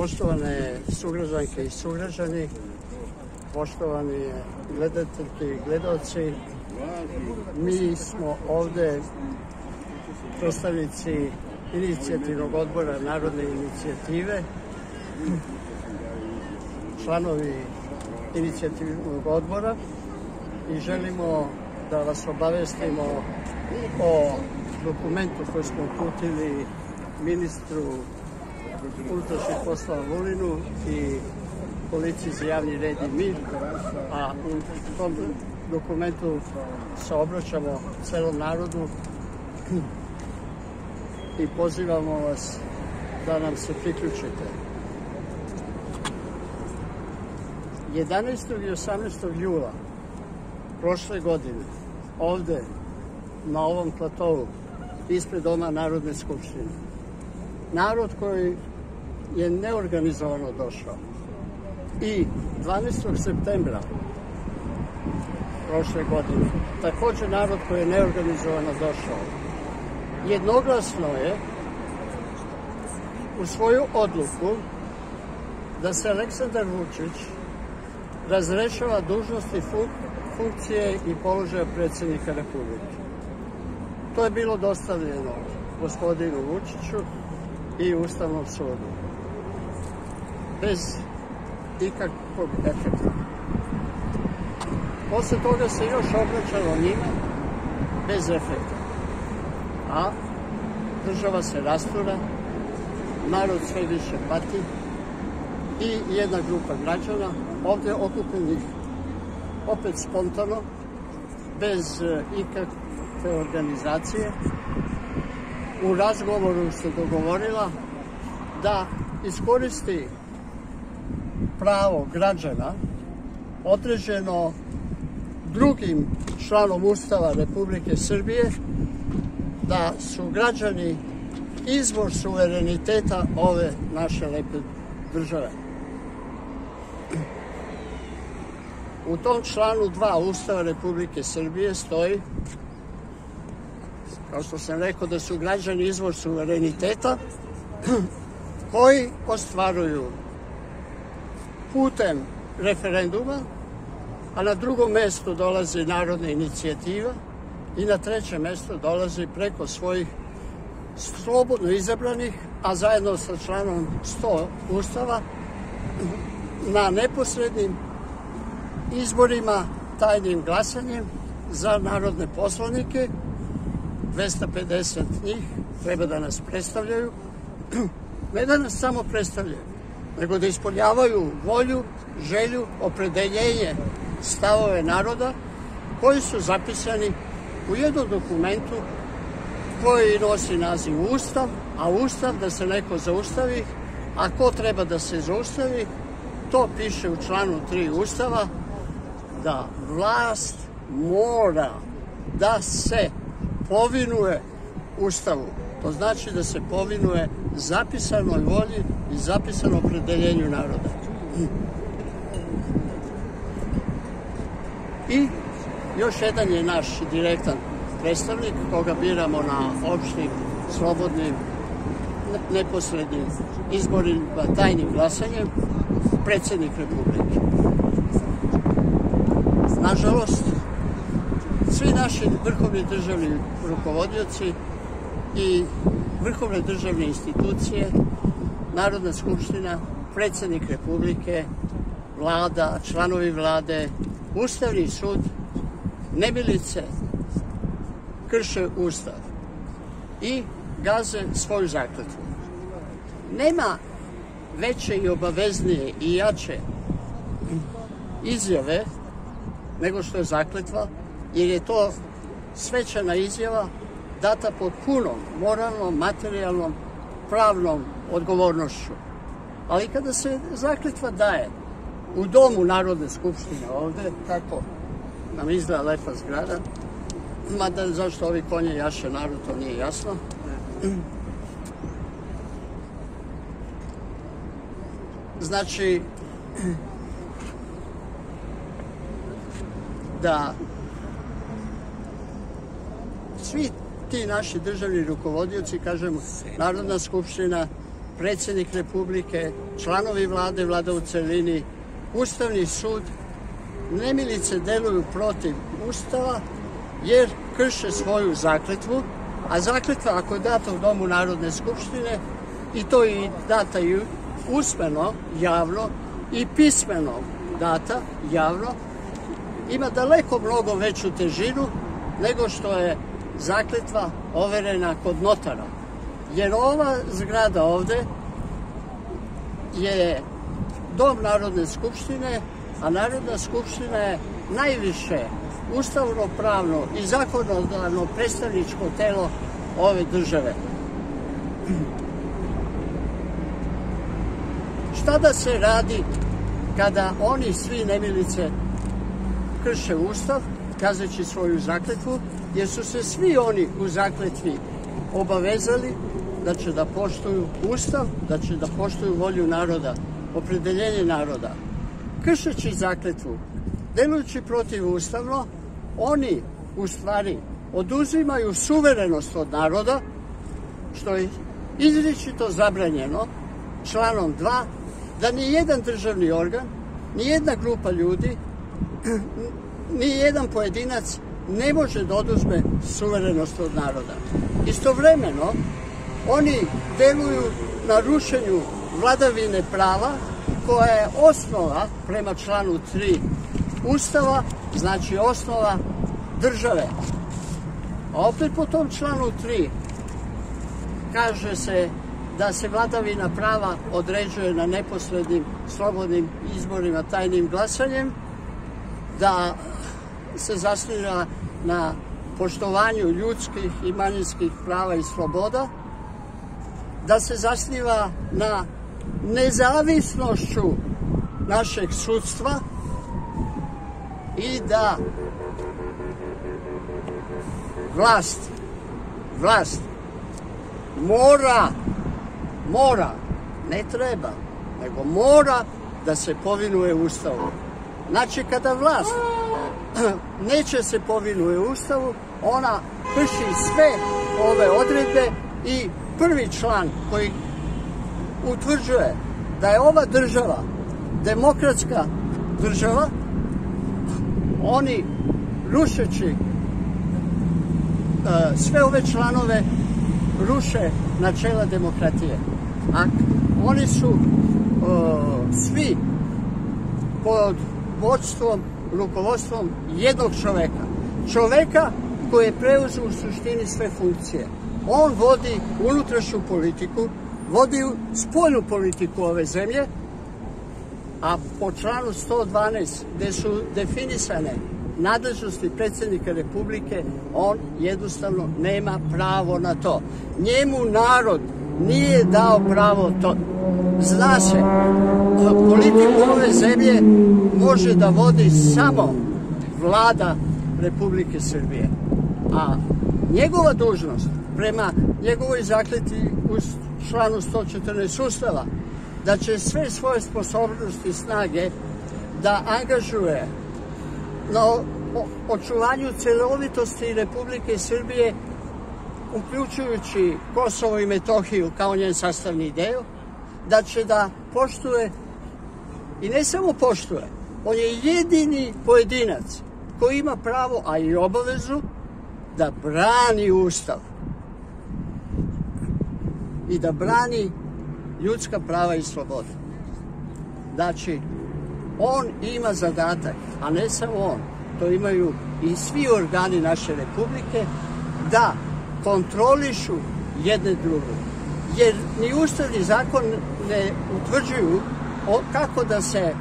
Poštovane sugrađanke i sugrađani, poštovani gledateljke i gledalci, mi smo ovde predstavnici inicijativnog odbora Narodne inicijative, članovi inicijativnog odbora i želimo da vas obavestimo o dokumentu koji smo uputili ministru unutrašnjih poslova Vulinu i policiji za javni red i mir, a u tom dokumentu se obraćamo celom narodu i pozivamo vas da nam se priključite. 11. i 18. jula prošle godine ovde na ovom platovu ispred Doma Narodne skupštine narod koji je neorganizovano došao i 12. septembra prošle godine takođe narod koji je neorganizovano došao jednoglasno je u svoju odluku da se Aleksandar Vučić razrešava dužnosti fun funkcije i položaja predsednika Republike. To je bilo dostavljeno gospodinu Vučiću i Ustavnom sudu. Bez ikakvog efekta. Posle toga se još obraćalo njima bez efekta. A država se rastura, narod sve više pati i jedna grupa građana ovde okupljenih opet spontano, bez e, ikakve organizacije, u razgovoru se dogovorila da iskoristi pravo građana određeno drugim članom Ustava Republike Srbije da su građani izvor suvereniteta ove naše lepe države. U tom članu 2 Ustava Republike Srbije stoji kao što sam rekao da su građani izvor suvereniteta koji ostvaruju putem referenduma, a na drugom mestu dolazi narodna inicijativa i na trećem mestu dolazi preko svojih slobodno izabranih, a zajedno sa članom 100 Ustava na neposrednim izborima tajnim glasanjem za narodne poslanike. 250 njih treba da nas predstavljaju, ne da nas samo predstavljaju, nego da ispoljavaju volju, želju, opredeljenje, stavove naroda koji su zapisani u jednom dokumentu koji nosi naziv Ustav, a Ustav da se neko zaustavi, a ko treba da se zaustavi, to piše u članu 3 Ustava, da vlast mora da se povinuje Ustavu. To znači da se povinuje zapisanoj volji i zapisanom opredeljenju naroda. I još jedan je naš direktan predstavnik koga biramo na opštim, slobodnim, neposrednim izborima, tajnim glasanjem, predsednik Republike. Nažalost, svi naši vrhovni državni rukovodioci i vrhovne državne institucije, Narodna skupština, predsednik Republike, vlada, članovi vlade, Ustavni sud, nebilice krše Ustav i gaze svoju zakletvu. Nema veće i obaveznije i jače izjave nego što je zakletva jer je to svećana izjava data pod punom moralnom, materijalnom, pravnom odgovornošću. Ali kada se zakletva daje u domu Narodne skupštine ovde, tako nam izgleda lepa zgrada, mada zašto ovi konje jaše narod, to nije jasno. Znači, da svi ti naši državni rukovodioci, kažemo, Narodna skupština, predsjednik Republike, članovi vlade, vlada u celini, Ustavni sud, nemilice deluju protiv Ustava jer krše svoju zakletvu, a zakletva ako je data u Domu Narodne skupštine i to i data i usmeno, javno i pismeno data javno, ima daleko mnogo veću težinu nego što je zakletva overena kod notara. Jer ova zgrada ovde je dom Narodne skupštine, a Narodna skupština je najviše ustavno pravno i zakonodavno predstavničko telo ove države. Šta da se radi kada oni svi nemilice krše ustav, kazeći svoju zakletvu, jer su se svi oni u zakletvi obavezali da će da poštuju ustav, da će da poštuju volju naroda, opredeljenje naroda. Kršeći zakletvu, delujući protiv ustavno, oni u stvari oduzimaju suverenost od naroda, što je izričito zabranjeno članom 2, da ni jedan državni organ, ni jedna grupa ljudi, ni jedan pojedinac ne može da oduzme suverenost od naroda. Istovremeno, oni deluju na rušenju vladavine prava, koja je osnova prema članu 3 Ustava, znači osnova države. A opet po tom članu 3 kaže se da se vladavina prava određuje na neposrednim slobodnim izborima tajnim glasanjem, da se zasniva na poštovanju ljudskih i manjinskih prava i sloboda, da se zasniva na nezavisnošću našeg sudstva i da vlast, vlast mora, mora, ne treba, nego mora da se povinuje Ustavu. Znači, kada vlast neće se povinuje Ustavu, ona krši sve ove odredbe i prvi član koji utvrđuje da je ova država demokratska država, oni rušeći uh, sve ove članove ruše načela demokratije. A oni su uh, svi pod vodstvom, rukovodstvom jednog čoveka. Čoveka koji je preuzeo u suštini sve funkcije. On vodi unutrašnju politiku, vodi spoljnu politiku ove zemlje, a po članu 112 gde su definisane nadležnosti predsjednika Republike, on jednostavno nema pravo na to. Njemu narod nije dao pravo to. Zna se, politiku ove zemlje može da vodi samo vlada Republike Srbije. A njegova dužnost prema njegovoj zakleti u članu 114 Ustava da će sve svoje sposobnosti i snage da angažuje na očuvanju celovitosti Republike Srbije uključujući Kosovo i Metohiju kao njen sastavni deo, da će da poštuje i ne samo poštuje, on je jedini pojedinac koji ima pravo, a i obavezu, da brani Ustav i da brani ljudska prava i slobode. Znači, on ima zadatak, a ne samo on, to imaju i svi organi naše republike, da kontrolišu jedne druge. Jer ni ustavni zakon ne utvrđuju kako da se e,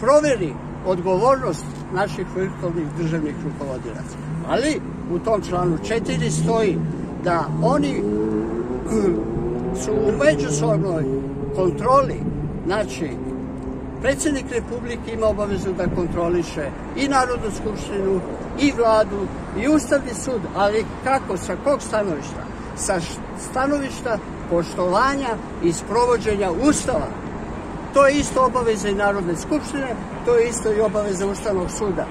proveri odgovornost naših vrhovnih državnih rukovodilaca. Ali u tom članu 4 stoji da oni su u međusobnoj kontroli, znači Predsednik Republike ima obavezu da kontroliše i Narodnu skupštinu, i vladu, i Ustavni sud, ali kako, sa kog stanovišta? Sa stanovišta poštovanja i sprovođenja Ustava. To je isto obaveza i Narodne skupštine, to je isto i obaveza Ustavnog suda.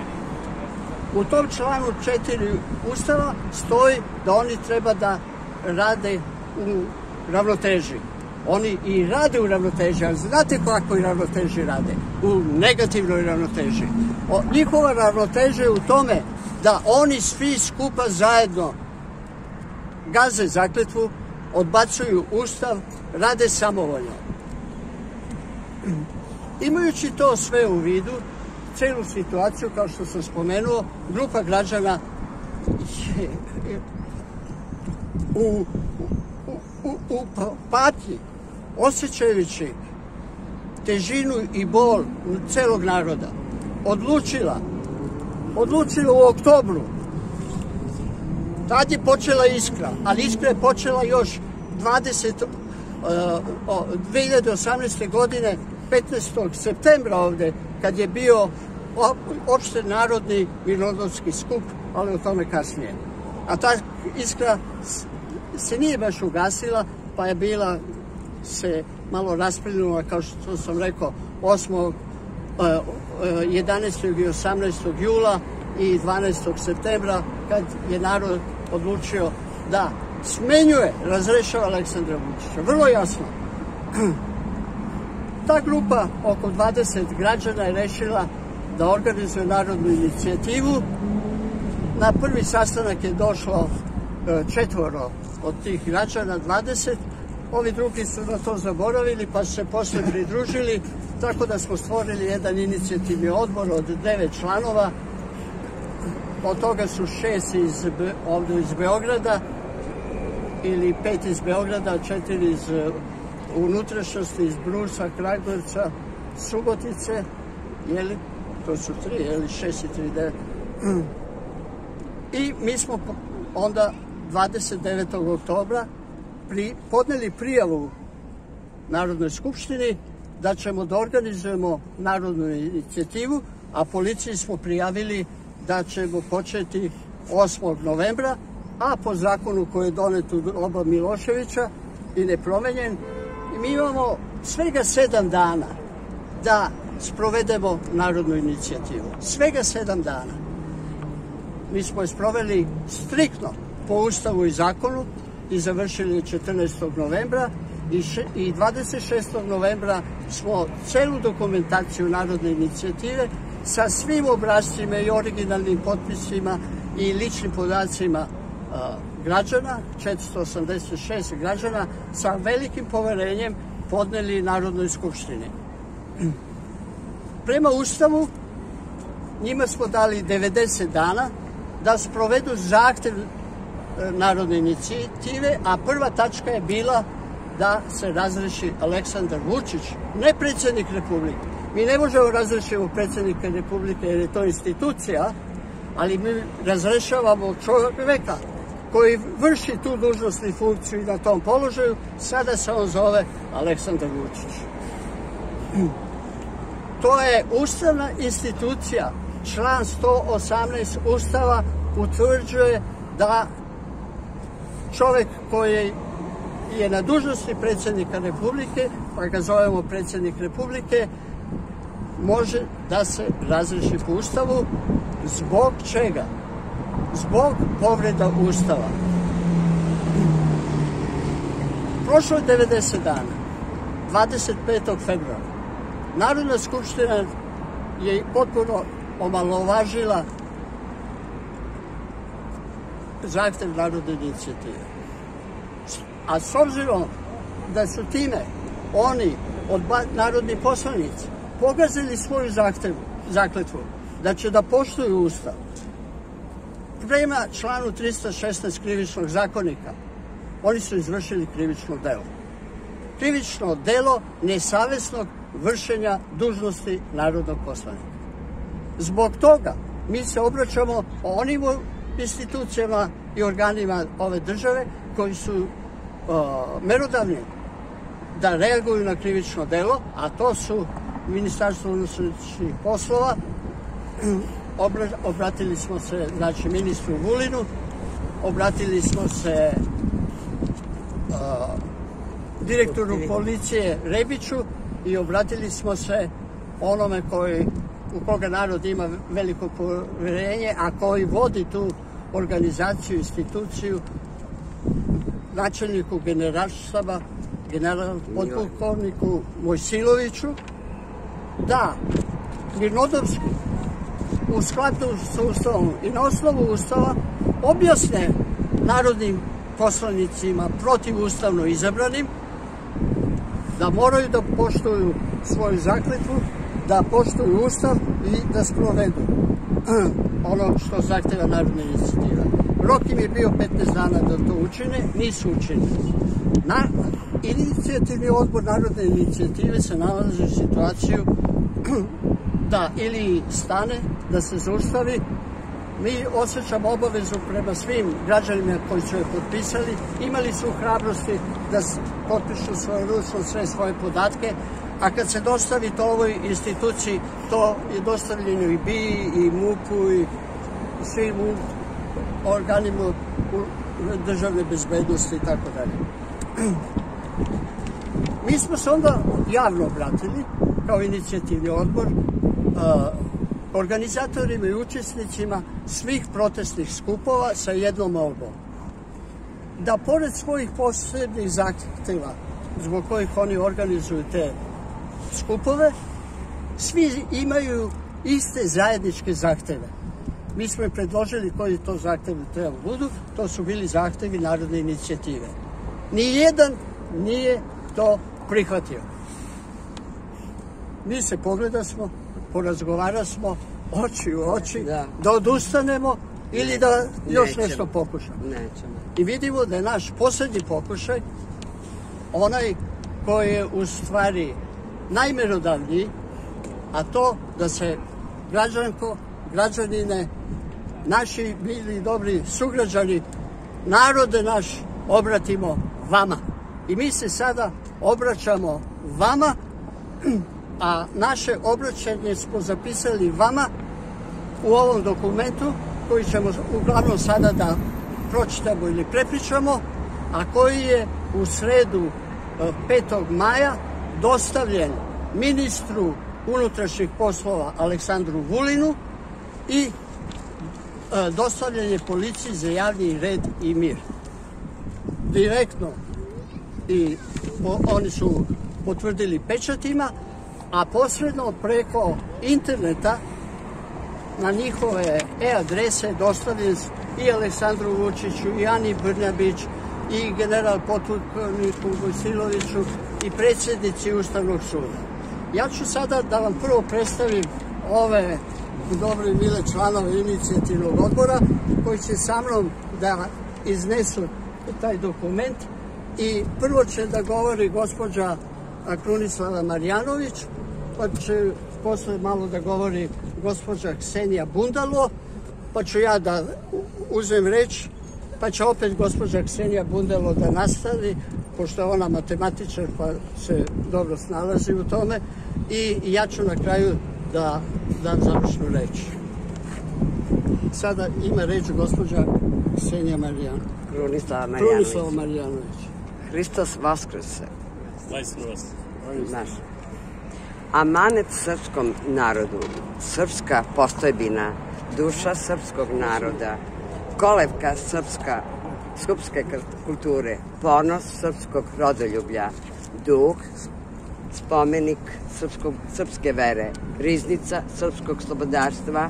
U tom članu 4 Ustava stoji da oni treba da rade u ravnoteži. Oni i rade u ravnoteži, ali znate kako i ravnoteži rade? U negativnoj ravnoteži. O, njihova ravnoteža je u tome da oni svi skupa zajedno gaze zakletvu, odbacuju ustav, rade samovoljno. Imajući to sve u vidu, celu situaciju, kao što sam spomenuo, grupa građana u, u, u, patnji, osjećajući težinu i bol celog naroda, odlučila, odlučila u oktobru. Tad je počela iskra, ali iskra je počela još 20, uh, 2018. godine 15. septembra ovde, kad je bio opšte narodni mirnodopski skup, ali o tome kasnije. A ta iskra se nije baš ugasila, pa je bila se malo rasplinula, kao što sam rekao, 8. 11. i 18. jula i 12. septembra, kad je narod odlučio da smenjuje, razrešava Aleksandra Vučića. Vrlo jasno. Ta grupa, oko 20 građana, je rešila da organizuje narodnu inicijativu. Na prvi sastanak je došlo e, četvoro od tih građana, 20. Ovi drugi su na to zaboravili, pa se posle pridružili, tako da smo stvorili jedan inicijativni odbor od devet članova. Od toga su šest iz, ovde iz Beograda, ili pet iz Beograda, četiri iz unutrašnjosti, iz Brusa, Kragujevca, Subotice, jeli, to su tri, jeli, šest i tri, devet. I mi smo onda 29. oktobra pri, podneli prijavu Narodnoj skupštini da ćemo da organizujemo narodnu inicijativu, a policiji smo prijavili da ćemo početi 8. novembra, a po zakonu koji je donet u oba Miloševića i nepromenjen, mi imamo svega sedam dana da sprovedemo narodnu inicijativu. Svega sedam dana. Mi smo je sproveli striktno po ustavu i zakonu i završili 14. novembra i, še, i 26. novembra smo celu dokumentaciju narodne inicijative sa svim obrazcima i originalnim potpisima i ličnim podacima a, građana, 486 građana, sa velikim poverenjem podneli Narodnoj skupštini. Prema Ustavu, njima smo dali 90 dana da sprovedu zahtev narodne inicijative, a prva tačka je bila da se razreši Aleksandar Vučić, ne predsednik Republike. Mi ne možemo razrešiti predsednika Republike jer je to institucija, ali mi razrešavamo čoveka koji vrši tu dužnost i funkciju i na tom položaju, sada se on zove Aleksandar Vučić. To je ustavna institucija. Član 118 Ustava utvrđuje da čovek koji je na dužnosti predsednika Republike, pa ga zovemo predsednik Republike, može da se razreši po Ustavu. Zbog čega? Zbog povreda Ustava. Prošlo je 90 dana, 25. februara. Narodna skupština je potpuno omalovažila zahtev narodne inicijative. A s obzirom da su time oni od narodni poslanici pogazili svoju zahtevu, zakletvu da će da poštuju Ustav, prema članu 316 krivičnog zakonika, oni su izvršili krivično delo. Krivično delo nesavesnog vršenja dužnosti narodnog poslanika. Zbog toga mi se obraćamo onim institucijama i organima ove države koji su o, merodavni da reaguju na krivično delo, a to su Ministarstvo unutrašnjih poslova, obratili smo se znači ministru Vulinu, obratili smo se uh, direktoru policije Rebiću i obratili smo se onome koji, u koga narod ima veliko poverenje, a koji vodi tu organizaciju, instituciju načelniku generalštaba, general podpukovniku Mojsiloviću, da mirnodopski u skladu sa Ustavom i na osnovu Ustava objasne narodnim poslanicima protivustavno izabranim da moraju da poštuju svoju zakletvu, da poštuju Ustav i da sprovedu ono što zahteva narodna inicijativa. Rok im je bio 15 dana da to učine, nisu učinili. Na, inicijativni odbor narodne inicijative se nalazi u situaciju da ili stane, da se zaustavi, mi osjećamo obavezu prema svim građanima koji su je potpisali, imali su hrabrosti da potpišu svoje ručno sve svoje podatke, a kad se dostavi to ovoj instituciji, to je dostavljeno i BI, i MUP-u, i svim organima državne bezbednosti i tako dalje. Mi smo se onda javno obratili kao inicijativni odbor organizatorima i učesnicima svih protestnih skupova sa jednom molbom. Da pored svojih posebnih zahteva zbog kojih oni organizuju te skupove, svi imaju iste zajedničke zahteve. Mi smo im predložili koji to zahtevi treba da budu, to su bili zahtevi narodne inicijative. Nijedan nije to prihvatio. Mi se pogledasmo, porazgovara smo oči u oči, da, da odustanemo ili da još nećemo. nešto pokušamo. Nećemo. I vidimo da je naš poslednji pokušaj onaj koji je u stvari najmerodavniji, a to da se građanko, građanine, naši bili dobri sugrađani, narode naš obratimo vama. I mi se sada obraćamo vama a naše obraćanje smo zapisali vama u ovom dokumentu koji ćemo uglavnom sada da pročitamo ili prepričamo, a koji je u sredu 5. E, maja dostavljen ministru unutrašnjih poslova Aleksandru Vulinu i e, dostavljen je policiji za javni red i mir. Direktno i oni su potvrdili pečatima, a posredno preko interneta na njihove e-adrese dostavljen i Aleksandru Vučiću, i Ani Brnabić, i general potpukovniku Vojsiloviću i predsjednici Ustavnog suda. Ja ću sada da vam prvo predstavim ove dobre i mile članove inicijativnog odbora koji će sa mnom da iznesu taj dokument i prvo će da govori gospođa Krunislava Marjanović, pa će posle malo da govori gospođa Ksenija Bundalo, pa ću ja da uzem reč, pa će opet gospođa Ksenija Bundalo da nastavi, pošto je ona matematičar pa se dobro snalazi u tome i ja ću na kraju da dam završnu reč. Sada ima reč gospođa Ksenija Marijanović. Krunislava Marijanović. Krunislava Marijanović. Hristos Vaskrse. Naš. Amanet srpskom narodu, srpska postojbina, duša srpskog naroda, kolevka srpska, skupske kulture, ponos srpskog rodoljublja, duh, spomenik srpskog, srpske vere, riznica srpskog slobodarstva,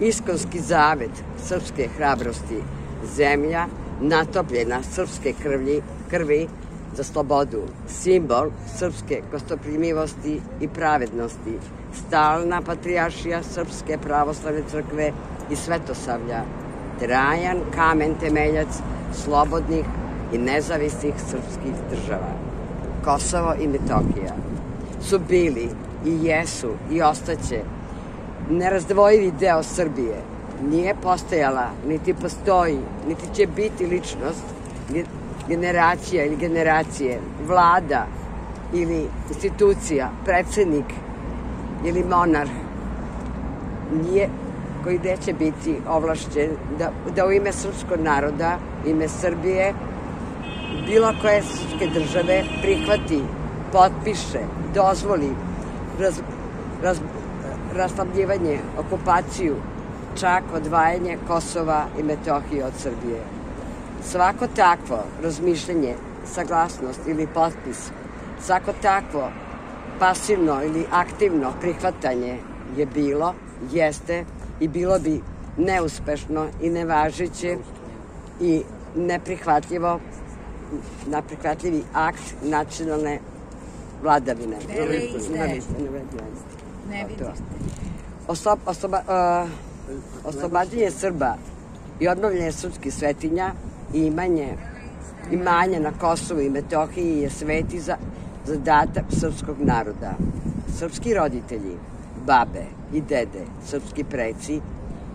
iskonski zavet srpske hrabrosti, zemlja natopljena srpske krvlji, krvi za slobodu, simbol srpske gostoprimivosti i pravednosti, stalna patrijaršija Srpske pravoslavne crkve i Svetosavlja, trajan kamen temeljac slobodnih i nezavisnih srpskih država. Kosovo i Metohija su bili i jesu i ostaće nerazdvojivi deo Srbije. Nije postojala, niti postoji, niti će biti ličnost generacija ili generacije, vlada ili institucija, predsednik ili monar nije koji neće biti ovlašćen da, da u ime srpskog naroda, ime Srbije, bilo koje srpske države prihvati, potpiše, dozvoli raz, raz, raslabljivanje, okupaciju, čak odvajanje Kosova i Metohije od Srbije. Svako takvo razmišljanje, saglasnost ili potpis, svako takvo pasivno ili aktivno prihvatanje je bilo, jeste i bilo bi neuspešno i nevažeće i neprihvatljivo neprihvatljivi akt nacionalne vladavine. Ne vidite. Ne vidite. Osob, osoba, uh, oslobađanje Srba i obnovljanje srpskih svetinja i imanje imanja na Kosovu i Metohiji je sveti za, zadatak srpskog naroda. Srpski roditelji, babe i dede, srpski preci,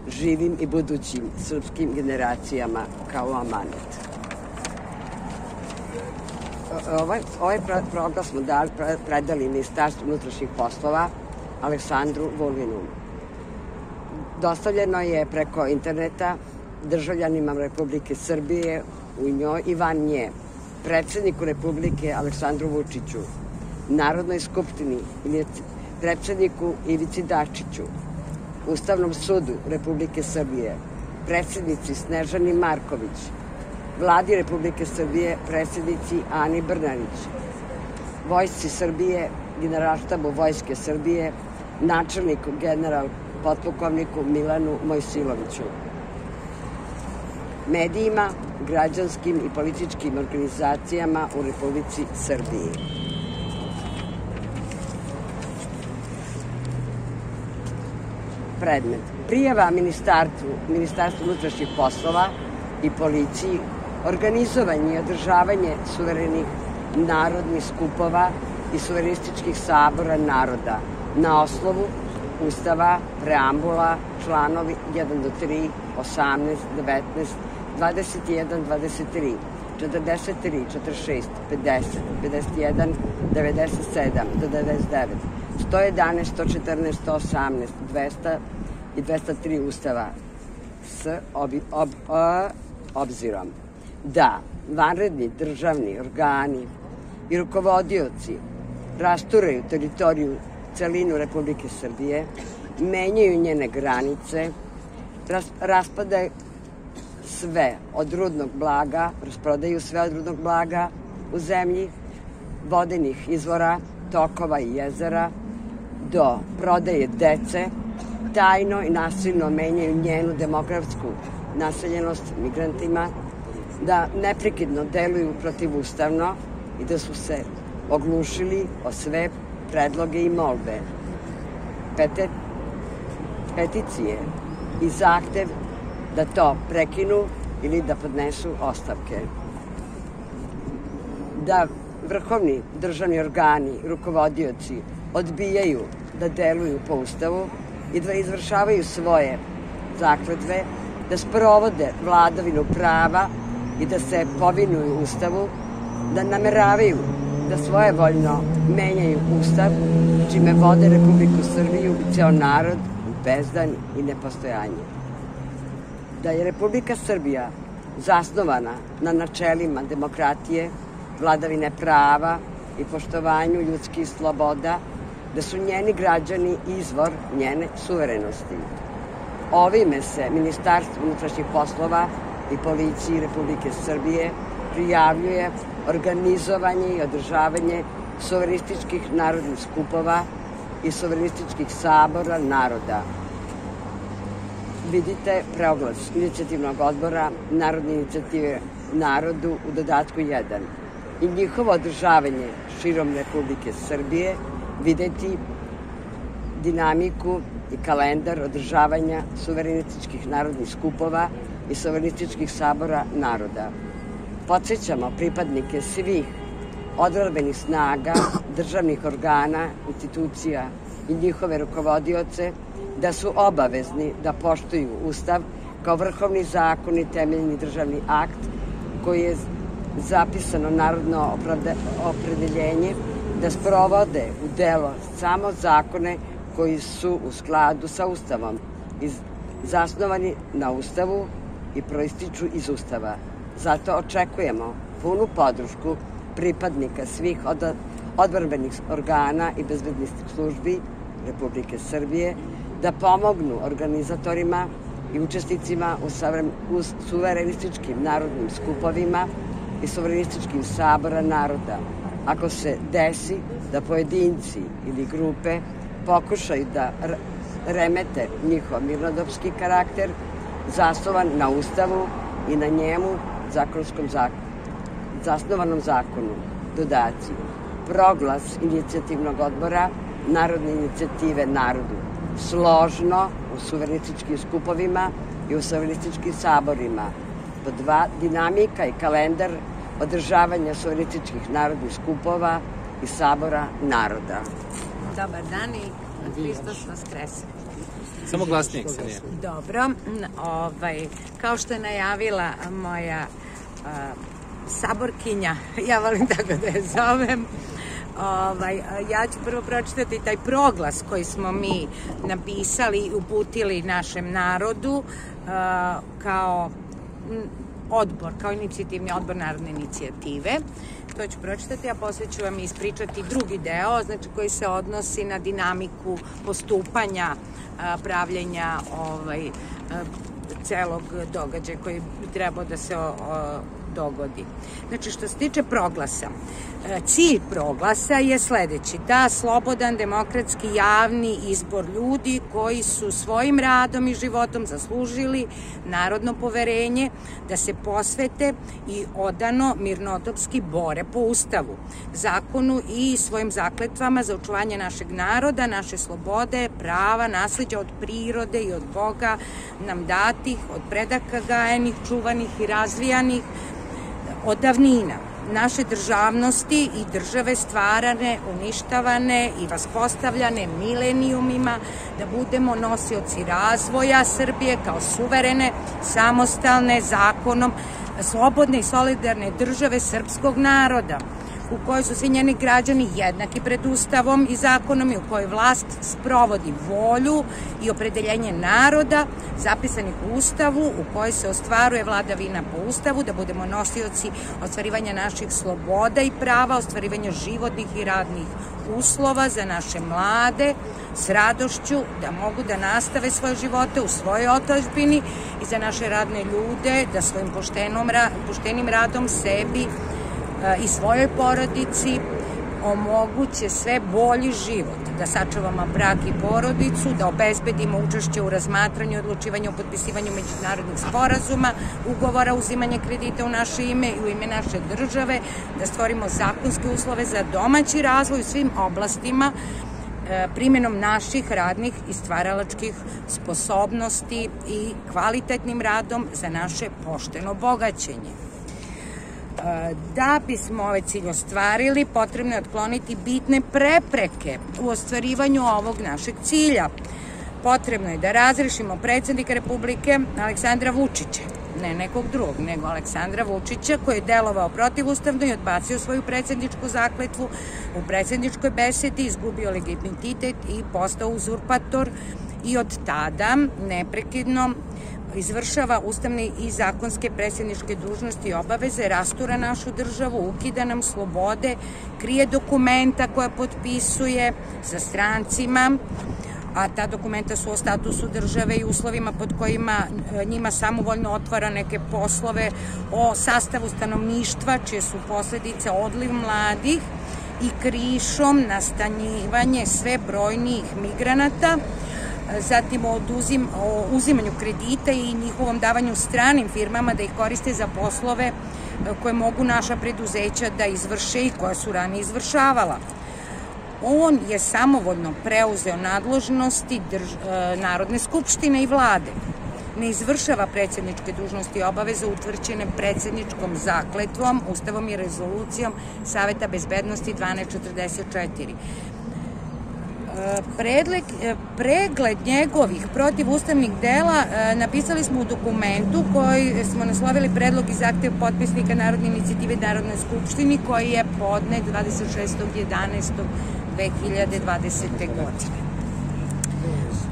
živim i budućim srpskim generacijama kao amanet. Ovaj, ovaj program smo dali, predali Ministarstvu unutrašnjih poslova Aleksandru Vulinu. Dostavljeno je preko interneta državljanima Republike Srbije u njoj i van nje, predsedniku Republike Aleksandru Vučiću, Narodnoj skupštini predsedniku Ivici Dačiću, Ustavnom sudu Republike Srbije, predsednici Snežani Marković, vladi Republike Srbije, predsednici Ani Brnanić, vojsci Srbije, generalštabu Vojske Srbije, načelniku general potpukovniku Milanu Mojsiloviću. Medijima, građanskim i političkim organizacijama u Republici Srbiji. Predmet. Prijava ministarstvu, ministarstvu unutrašnjih poslova i policiji, organizovanje i održavanje suverenih narodnih skupova i suverenističkih sabora naroda na oslovu Ustava, preambula, članovi 1 do 3, 18, 19, 21, 23, 43, 46, 50, 51, 97 do 99, 111, 114, 118, 200 i 203 ustava s obi, ob, o, obzirom da vanredni državni organi i rukovodioci rasturaju teritoriju celinu Republike Srbije, menjaju njene granice, ras, raspadaju sve od rudnog blaga, rasprodaju sve od rudnog blaga u zemlji, vodenih izvora, tokova i jezera, do prodaje dece, tajno i nasilno menjaju njenu demografsku naseljenost migrantima, da neprekidno deluju protivustavno i da su se oglušili o sve predloge i molbe, Pete, peticije i zahtev da to prekinu ili da podnesu ostavke. Da vrhovni državni organi, rukovodioci odbijaju da deluju po ustavu i da izvršavaju svoje zakletve, da sprovode vladavinu prava i da se povinuju ustavu, da nameravaju da svoje voljno menjaju ustav, čime vode Republiku Srbiju i ceo narod u bezdan i nepostojanje. Da je Republika Srbija zasnovana na načelima demokratije, vladavine prava i poštovanju ljudskih sloboda, da su njeni građani izvor njene suverenosti. Ovime se Ministarstvo unutrašnjih poslova i policiji Republike Srbije prijavljuje organizovanje i održavanje suverenističkih narodnih skupova i suverenističkih sabora naroda. Vidite preoglas inicijativnog odbora Narodne inicijative narodu u dodatku 1 i njihovo održavanje širom Republike Srbije videti dinamiku i kalendar održavanja suverenističkih narodnih skupova i suverenističkih sabora naroda. Podsećamo pripadnike svih odrolbenih snaga, državnih organa, institucija i njihove rukovodioce da su obavezni da poštuju Ustav kao vrhovni zakon i temeljni državni akt koji je zapisano narodno opredeljenje da sprovode u delo samo zakone koji su u skladu sa Ustavom i zasnovani na Ustavu i proističu iz Ustava. Zato očekujemo punu podršku pripadnika svih od, odbrbenih organa i bezbednistih službi Republike Srbije da pomognu organizatorima i učesnicima u, u suverenističkim narodnim skupovima i suverenističkim sabora naroda. Ako se desi da pojedinci ili grupe pokušaju da remete njihov mirnodopski karakter, zasnovan na Ustavu i na njemu zakonskom zakonu, zasnovanom zakonu. Dodaci. Proglas inicijativnog odbora Narodne inicijative narodu složno u suverenističkim skupovima i u suverenističkim saborima. Po dva, dinamika i kalendar održavanja suverenističkih narodnih skupova i sabora naroda. Dobar dan i Hristos vas krese. Samo glasnije, Ksenija. Dobro, ovaj, kao što je najavila moja uh, saborkinja, ja volim tako da je zovem, Ovaj, ja ću prvo pročitati taj proglas koji smo mi napisali i uputili našem narodu uh, kao odbor, kao inicijativni odbor Narodne inicijative. To ću pročitati, a posle ću vam ispričati drugi deo, znači koji se odnosi na dinamiku postupanja, pravljenja ovaj, celog događaja koji bi trebao da se dogodi. Znači, što se tiče proglasa, e, cilj proglasa je sledeći, da slobodan, demokratski, javni izbor ljudi koji su svojim radom i životom zaslužili narodno poverenje, da se posvete i odano mirnodopski bore po Ustavu, zakonu i svojim zakletvama za očuvanje našeg naroda, naše slobode, prava, nasleđa od prirode i od Boga nam datih, od predaka gajenih, čuvanih i razvijanih, od davnina. Naše državnosti i države stvarane, uništavane i vaspostavljane milenijumima, da budemo nosioci razvoja Srbije kao suverene, samostalne, zakonom, slobodne i solidarne države srpskog naroda u kojoj su svi njeni građani jednaki pred Ustavom i zakonom i u kojoj vlast sprovodi volju i opredeljenje naroda zapisanih u Ustavu u kojoj se ostvaruje vladavina po Ustavu, da budemo nosioci ostvarivanja naših sloboda i prava, ostvarivanja životnih i radnih uslova za naše mlade s radošću da mogu da nastave svoje živote u svojoj otažbini i za naše radne ljude da svojim poštenom, poštenim radom sebi i svojoj porodici omoguće sve bolji život, da sačuvamo brak i porodicu, da obezbedimo učešće u razmatranju odlučivanju potpisivanju međunarodnih sporazuma, ugovora, uzimanje kredita u naše ime i u ime naše države, da stvorimo zakonske uslove za domaći razvoj u svim oblastima, e, primjenom naših radnih i stvaralačkih sposobnosti i kvalitetnim radom za naše pošteno bogaćenje. Da bismo ovaj cilj ostvarili, potrebno je otkloniti bitne prepreke u ostvarivanju ovog našeg cilja. Potrebno je da razrešimo predsednika Republike Aleksandra Vučića, ne nekog drugog, nego Aleksandra Vučića, koji je delovao protivustavno i odbacio svoju predsedničku zakletvu. U predsedničkoj besedi, izgubio legitimitet i postao uzurpator. I od tada neprekidno izvršava ustavne i zakonske predsjedničke dužnosti i obaveze, rastura našu državu, ukida nam slobode, krije dokumenta koja potpisuje sa strancima, a ta dokumenta su o statusu države i uslovima pod kojima e, njima samovoljno otvara neke poslove o sastavu stanovništva, čije su posledice odliv mladih i krišom nastanjivanje sve brojnijih migranata, zatim o, oduzim, o uzimanju kredita i njihovom davanju stranim firmama da ih koriste za poslove e, koje mogu naša preduzeća da izvrše i koja su ranije izvršavala. On je samovoljno preuzeo nadložnosti drž, e, Narodne skupštine i vlade. Ne izvršava predsjedničke dužnosti i obaveze utvrđene predsjedničkom zakletvom, ustavom i rezolucijom Saveta bezbednosti 1244 predleg, pregled njegovih protivustavnih dela e, napisali smo u dokumentu koji smo naslovili predlog i zahtev potpisnika Narodne inicijative Narodne skupštini koji je podnet 26.11.2020. godine.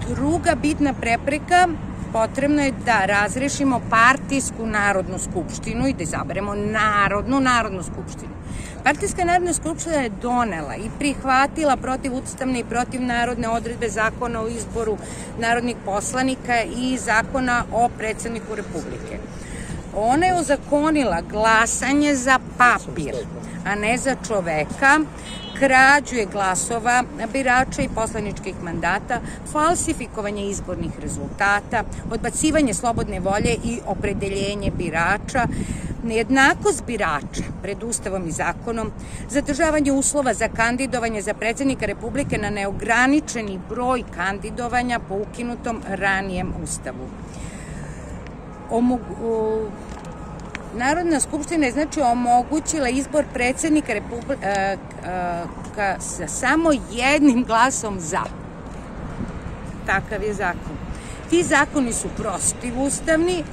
Druga bitna prepreka potrebno je da razrešimo partijsku narodnu skupštinu i da izaberemo narodnu narodnu skupštinu. Partijska narodna skupština je donela i prihvatila protivustavne i protivnarodne odredbe zakona o izboru narodnih poslanika i zakona o predsedniku Republike. Ona je ozakonila glasanje za papir, a ne za čoveka, krađu je glasova birača i poslaničkih mandata, falsifikovanje izbornih rezultata, odbacivanje slobodne volje i opredeljenje birača, nejednakost birača pred Ustavom i zakonom, zadržavanje uslova za kandidovanje za predsednika Republike na neograničeni broj kandidovanja po ukinutom ranijem Ustavu. Omogu, Narodna skupština je znači omogućila izbor predsednika Republike e, e, sa samo jednim glasom za. Takav je zakon. Ti zakoni su prostivustavni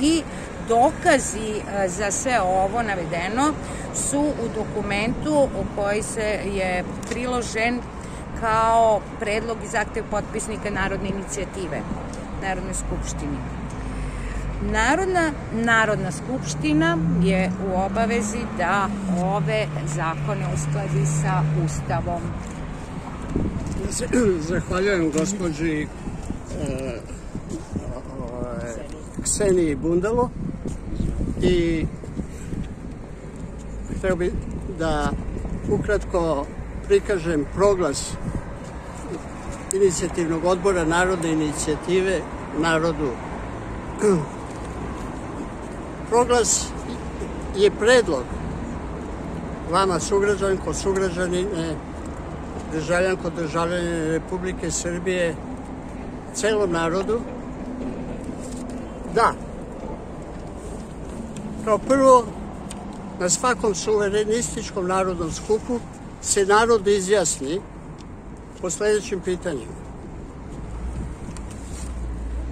i dokazi e, za sve ovo navedeno su u dokumentu koji se je priložen kao predlog i zahtev potpisnika Narodne inicijative Narodnoj skupštini. Narodna, Narodna skupština je u obavezi da ove zakone uskladi sa Ustavom. Zahvaljujem gospođi e, Kseniji Bundalo i hteo bih da ukratko prikažem proglas inicijativnog odbora Narodne inicijative narodu proglas je predlog vama sugrađanko, sugrađanine, državljanko, državljanje Republike Srbije, celom narodu, da, kao prvo, na svakom suverenističkom narodnom skupu se narod izjasni po sledećim pitanjima.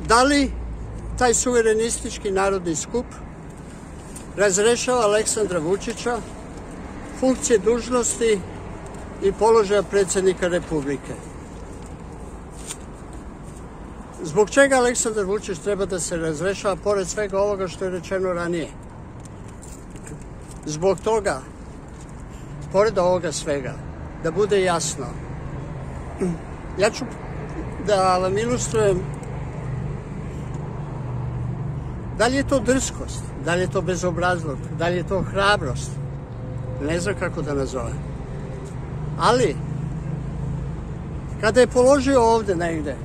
Da li taj suverenistički narodni skup razrešava Aleksandra Vučića funkcije dužnosti i položaja predsednika Republike. Zbog čega Aleksandar Vučić treba da se razrešava pored svega ovoga što je rečeno ranije? Zbog toga, pored ovoga svega, da bude jasno, ja ću da vam ilustrujem da li je to drskost, Da li je to bezobrazlog? Da li je to hrabrost? Ne znam kako da nazovem. Ali, kada je položio ovde negde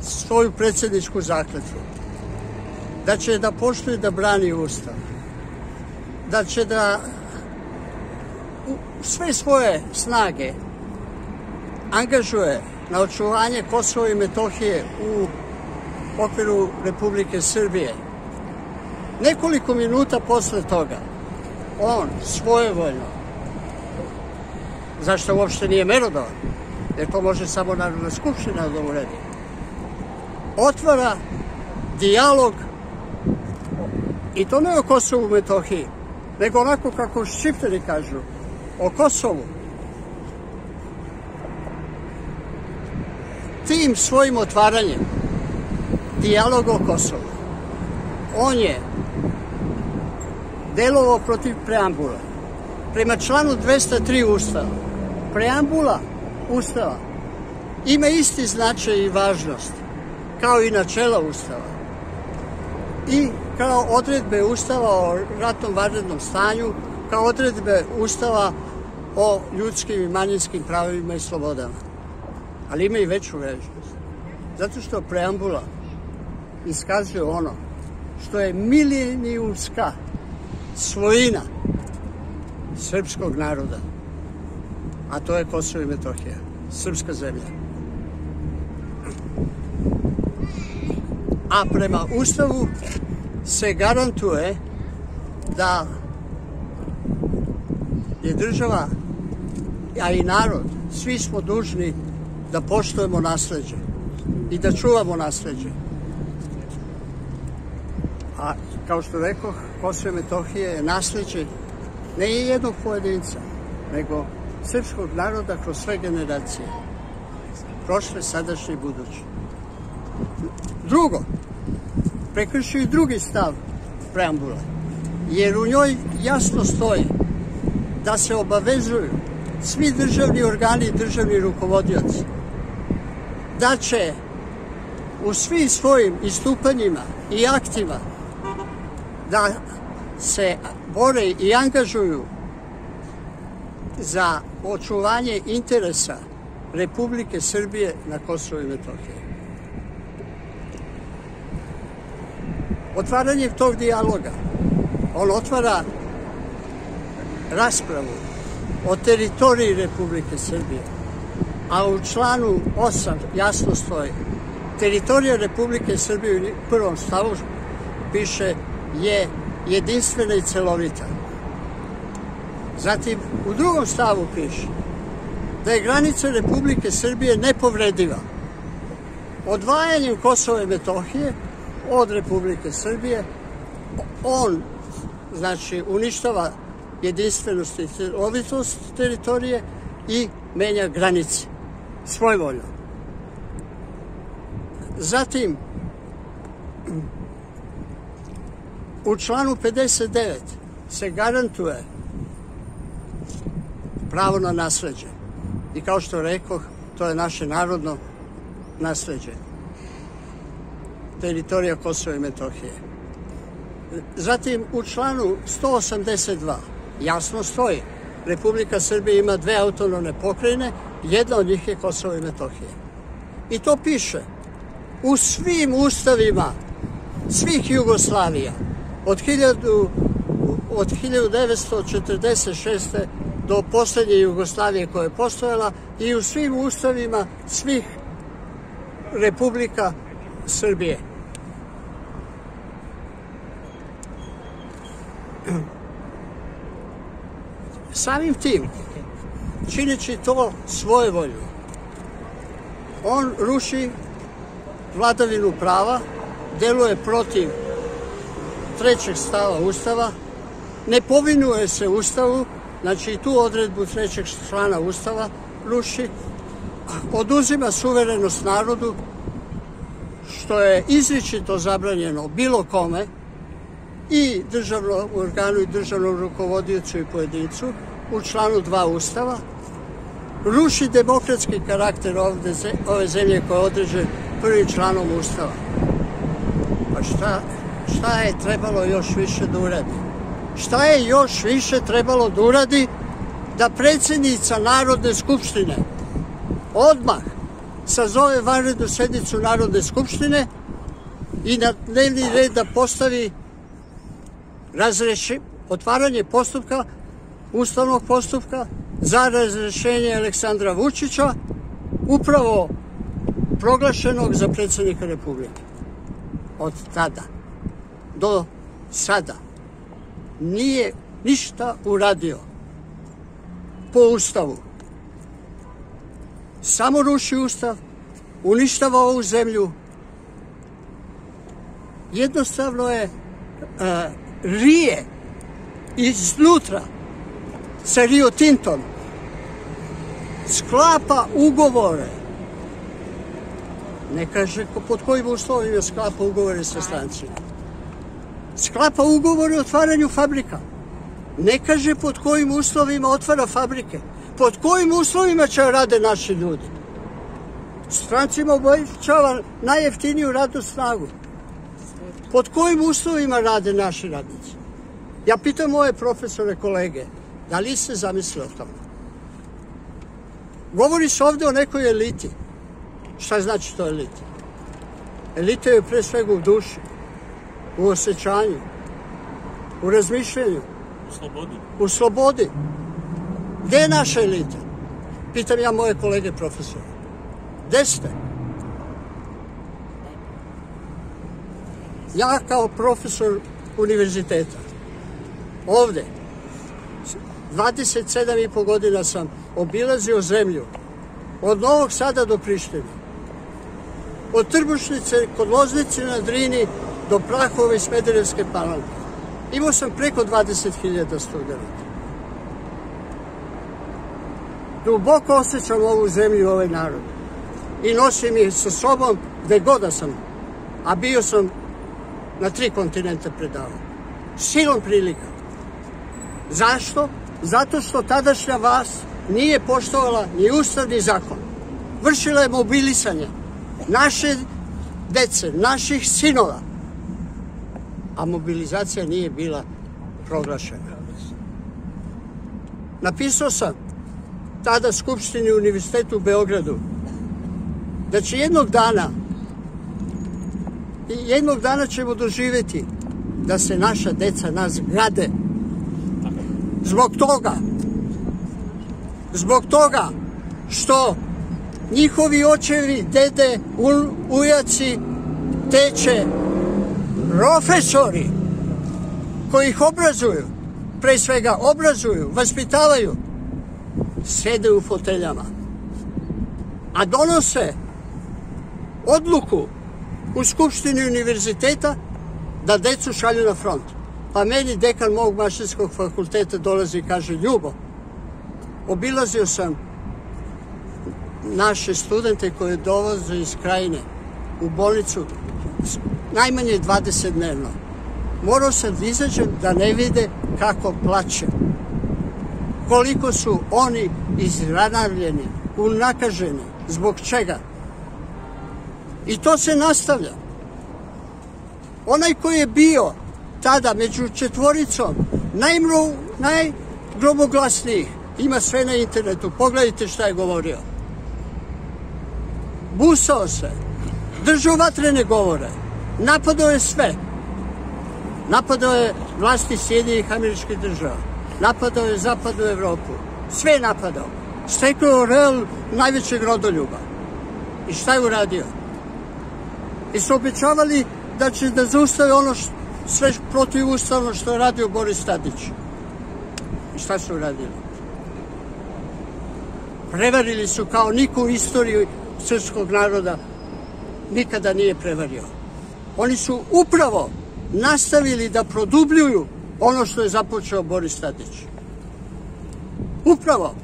svoju predsjedničku zakletvu, da će da poštuje da brani Ustav, da će da sve svoje snage angažuje na očuvanje Kosova i Metohije u okviru Republike Srbije, Nekoliko minuta posle toga, on svojevoljno, zašto uopšte nije merodovan, jer to može samo Narodna skupština da uredi, otvara dijalog i to ne o Kosovu i Metohiji, nego onako kako šipteri kažu, o Kosovu. Tim svojim otvaranjem dijalog o Kosovu, on je delovao protiv preambula. Prema članu 203 Ustava, preambula Ustava ima isti značaj i važnost kao i načela Ustava i kao odredbe Ustava o ratnom vanrednom stanju, kao odredbe Ustava o ljudskim i manjinskim pravima i slobodama. Ali ima i veću vežnost. Zato što preambula iskazuje ono što je milenijumska svojina srpskog naroda, a to je Kosovo i Metohija, srpska zemlja. A prema Ustavu se garantuje da je država, a i narod, svi smo dužni da poštujemo nasledđe i da čuvamo nasledđe. A kao što rekao, Kosovo i Metohije je nasleđe ne jednog pojedinca, nego srpskog naroda kroz sve generacije, prošle, sadašnje i buduće. Drugo, prekršio i drugi stav preambule, jer u njoj jasno stoji da se obavezuju svi državni organi i državni rukovodioci da će u svim svojim istupanjima i aktima da se bore i angažuju za očuvanje interesa Republike Srbije na Kosovo i Metohiji. Otvaranje tog dijaloga, on otvara raspravu o teritoriji Republike Srbije, a u članu 8 jasno stoji teritorija Republike Srbije u prvom stavu piše je jedinstvena i celovita. Zatim u drugom stavu piše da je granica Republike Srbije nepovrediva. Odvajanjem Kosova i Metohije od Republike Srbije on znači uništava jedinstvenost i celovitost teritorije i menja granice svojvoljno. Zatim, u članu 59 se garantuje pravo na nasleđe. I kao što rekoh, to je naše narodno nasleđe. Teritorija Kosova i Metohije. Zatim, u članu 182 jasno stoji Republika Srbija ima dve autonomne pokrajine, jedna od njih je Kosovo i Metohija. I to piše u svim ustavima svih Jugoslavija od, 1000, od 1946. do poslednje Jugoslavije koja je postojala i u svim ustavima svih Republika Srbije. Samim tim, čineći to svoje volju, on ruši vladavinu prava, deluje protiv trećeg stava Ustava, ne povinuje se Ustavu, znači tu odredbu trećeg člana Ustava ruši, oduzima suverenost narodu, što je izričito zabranjeno bilo kome, i državnom organu i državnom rukovodiocu i pojedincu u članu 2 Ustava, ruši demokratski karakter ovde, ove zemlje koje određe prvim članom Ustava. Pa šta, šta je trebalo još više da uradi? Šta je još više trebalo da uradi da predsednica Narodne skupštine odmah sazove vanrednu sednicu Narodne skupštine i na dnevni red da postavi razreši, otvaranje postupka, ustavnog postupka za razrešenje Aleksandra Vučića, upravo proglašenog za predsednika Republike. Od tada do sada nije ništa uradio po ustavu. Samo ruši ustav, uništava ovu zemlju. Jednostavno je uh, rije iznutra sa Rio Tintom sklapa ugovore ne kaže pod kojim uslovima sklapa ugovore sa strancima sklapa ugovore o otvaranju fabrika ne kaže pod kojim uslovima otvara fabrike pod kojim uslovima će rade naši ljudi strancima obojičava najjeftiniju radnu snagu pod kojim uslovima rade naši radnici. Ja pitam moje profesore, kolege, da li se zamisle o tome? Govori se ovde o nekoj eliti. Šta znači to elita? Elita je pre svega u duši, u osjećanju, u razmišljanju. U slobodi. U slobodi. Gde je naša elita? Pitam ja moje kolege profesore. Gde ste? Ja kao profesor univerziteta, ovde, 27 i po godina sam obilazio zemlju, od Novog Sada do Prištine, od Trbušnice kod Loznice na Drini do Prahove i Smederevske palanke. Imao sam preko 20.000 studenta. Duboko osjećam ovu zemlju i ovaj narod. I nosim ih sa sobom gde god da sam a bio sam na tri kontinenta predavao. Silom prilika. Zašto? Zato što tadašnja vas nije poštovala ni ustav ni zakon. Vršila je mobilisanje naše dece, naših sinova. A mobilizacija nije bila proglašena. Napisao sam tada Skupštini Univerzitetu u Beogradu da će jednog dana i jednog dana ćemo doživeti da se naša deca nas grade. Zbog toga, zbog toga što njihovi očevi, dede, ujaci, teče, profesori koji ih obrazuju, pre svega obrazuju, vaspitavaju, sede u foteljama, a donose odluku u Skupštini univerziteta da decu šalju na front. Pa meni dekan mog mašinskog fakulteta dolazi i kaže, Ljubo, obilazio sam naše studente koje dolaze iz krajine u bolnicu najmanje 20 dnevno. Morao sam da izađem da ne vide kako plaće. Koliko su oni izranavljeni, unakaženi. Zbog čega? I to se nastavlja. Onaj koji je bio tada među četvoricom najmru, najgromoglasnijih, ima sve na internetu, pogledajte šta je govorio. Busao se, držao vatrene govore, napadao je sve. Napadao je vlasti Sjedinjih američkih država, napadao je zapadnu Evropu, sve je napadao. Stekao real najvećeg rodoljuba. I šta je uradio? I su obećavali da će da zaustave ono što, sve protivustavno što je radio Boris Tadić. I šta su uradili? Prevarili su kao niko u istoriji srpskog naroda nikada nije prevario. Oni su upravo nastavili da produbljuju ono što je započeo Boris Tadić. Upravo.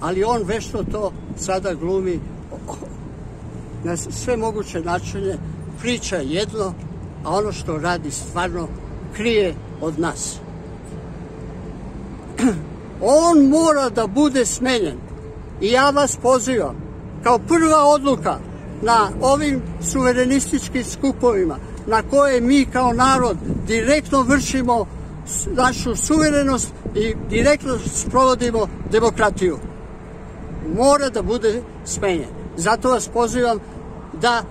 Ali on vešto to sada glumi na sve moguće načine, priča jedno, a ono što radi stvarno krije od nas. On mora da bude smenjen. I ja vas pozivam, kao prva odluka na ovim suverenističkim skupovima, na koje mi kao narod direktno vršimo našu suverenost i direktno sprovodimo demokratiju. Mora da bude smenjen. Zato vas pozivam da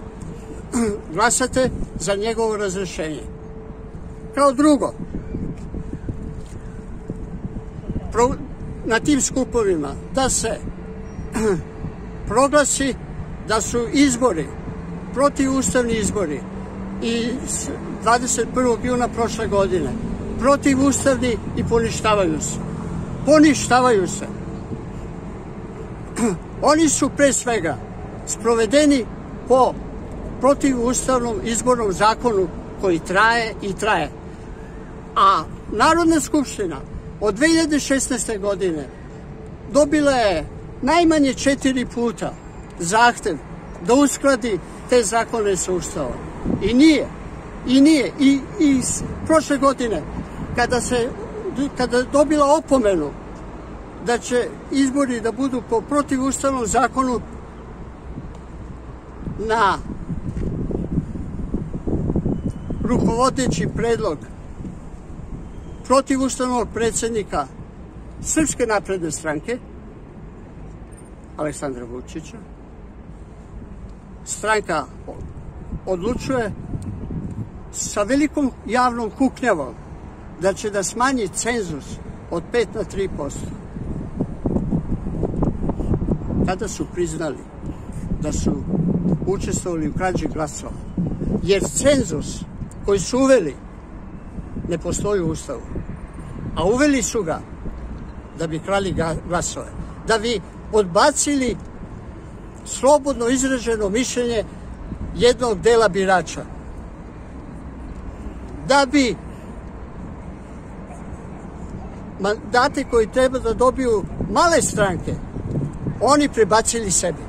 glasate za njegovo razrešenje. Kao drugo, na tim skupovima da se proglasi da su izbori, protivustavni izbori i 21. juna prošle godine protivustavni i poništavaju se. Poništavaju se. Oni su pre svega sprovedeni po protivustavnom izbornom zakonu koji traje i traje. A Narodna skupština od 2016. godine dobila je najmanje četiri puta zahtev da uskladi te zakone sa Ustavom. I nije. I nije. I, i prošle godine, kada se kada dobila opomenu da će izbori da budu po protivustavnom zakonu na rukovodeći predlog protivustavnog predsednika Srpske napredne stranke Aleksandra Vučića stranka odlučuje sa velikom javnom kuknjavom da će da smanji cenzus od 5 na 3%. Tada su priznali da su učestvovali u krađi glasova. Jer cenzus koji su uveli ne postoji u Ustavu. A uveli su ga da bi krali glasove. Da bi odbacili slobodno izraženo mišljenje jednog dela birača. Da bi mandate koji treba da dobiju male stranke, oni prebacili sebi.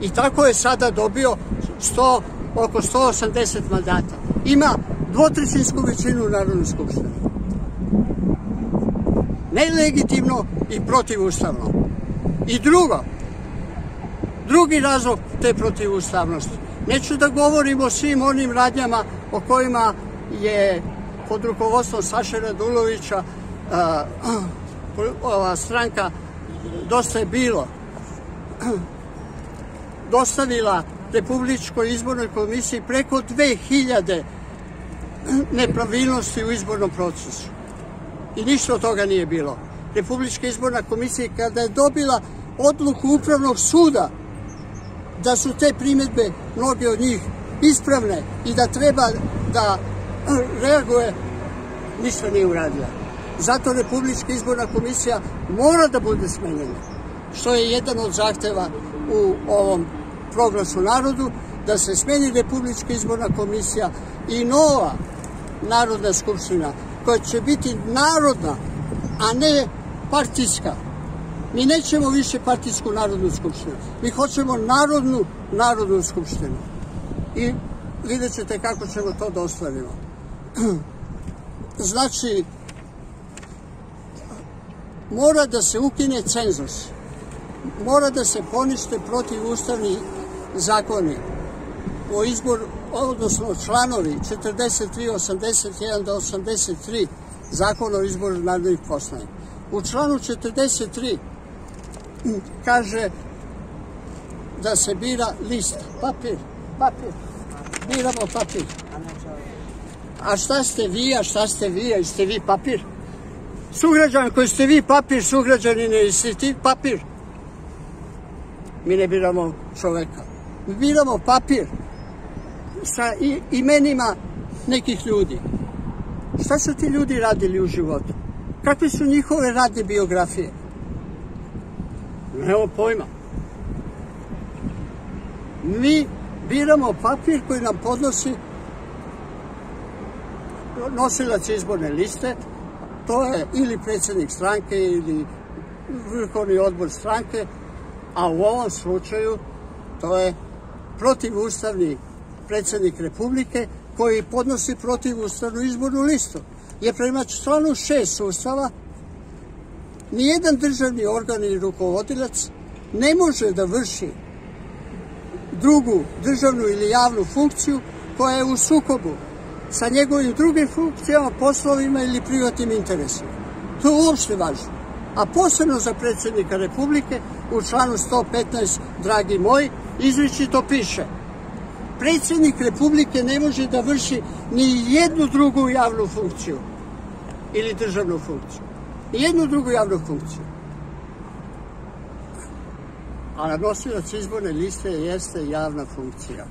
I tako je sada dobio oko 180 mandata. Ima dvotrećinsku većinu u Narodnoj skupštini. Nelegitimno i protivustavno. I drugo, drugi razlog te protivustavnosti. Neću da govorim o svim onim radnjama o kojima je pod rukovodstvom Saše Radulovića ova stranka dosta je bilo dostavila Republičkoj izbornoj komisiji preko 2000 nepravilnosti u izbornom procesu. I ništa od toga nije bilo. Republička izborna komisija kada je dobila odluku Upravnog suda da su te primetbe, mnoge od njih, ispravne i da treba da reaguje, ništa nije uradila. Zato Republička izborna komisija mora da bude smenjena, što je jedan od zahteva u ovom proglasu narodu, da se smeni Republička izborna komisija i nova Narodna skupština, koja će biti narodna, a ne partijska. Mi nećemo više partijsku Narodnu skupštinu. Mi hoćemo narodnu Narodnu skupštinu. I vidjet ćete kako ćemo to da ostvarimo. Znači, mora da se ukine cenzus. Mora da se ponište protiv ustavni zakoni o izboru, odnosno članovi 43, 81 do 83 zakona o izboru narodnih poslanika. U članu 43 kaže da se bira lista, papir, papir, biramo papir. A šta ste vi, a šta ste vi, a jeste vi papir? Sugrađan koji ste vi papir, sugrađani ne jeste ti papir. Mi ne biramo čoveka. Mi biramo papir sa imenima nekih ljudi. Šta su ti ljudi radili u životu? Kakve su njihove radne biografije? Nemamo pojma. Mi biramo papir koji nam podnosi nosilac izborne liste, to je ili predsednik stranke ili vrhovni odbor stranke, a u ovom slučaju to je protivustavni predsednik Republike koji podnosi protivustavnu izbornu listu. Je prema članu 6 Ustava nijedan državni organ ili rukovodilac ne može da vrši drugu državnu ili javnu funkciju koja je u sukobu sa njegovim drugim funkcijama, poslovima ili privatnim interesima. To je uopšte važno. A posebno za predsednika Republike u članu 115, dragi moji, izričito piše predsednik Republike ne može da vrši ni jednu drugu javnu funkciju ili državnu funkciju. Ni jednu drugu javnu funkciju. A nosilac izborne liste jeste javna funkcija.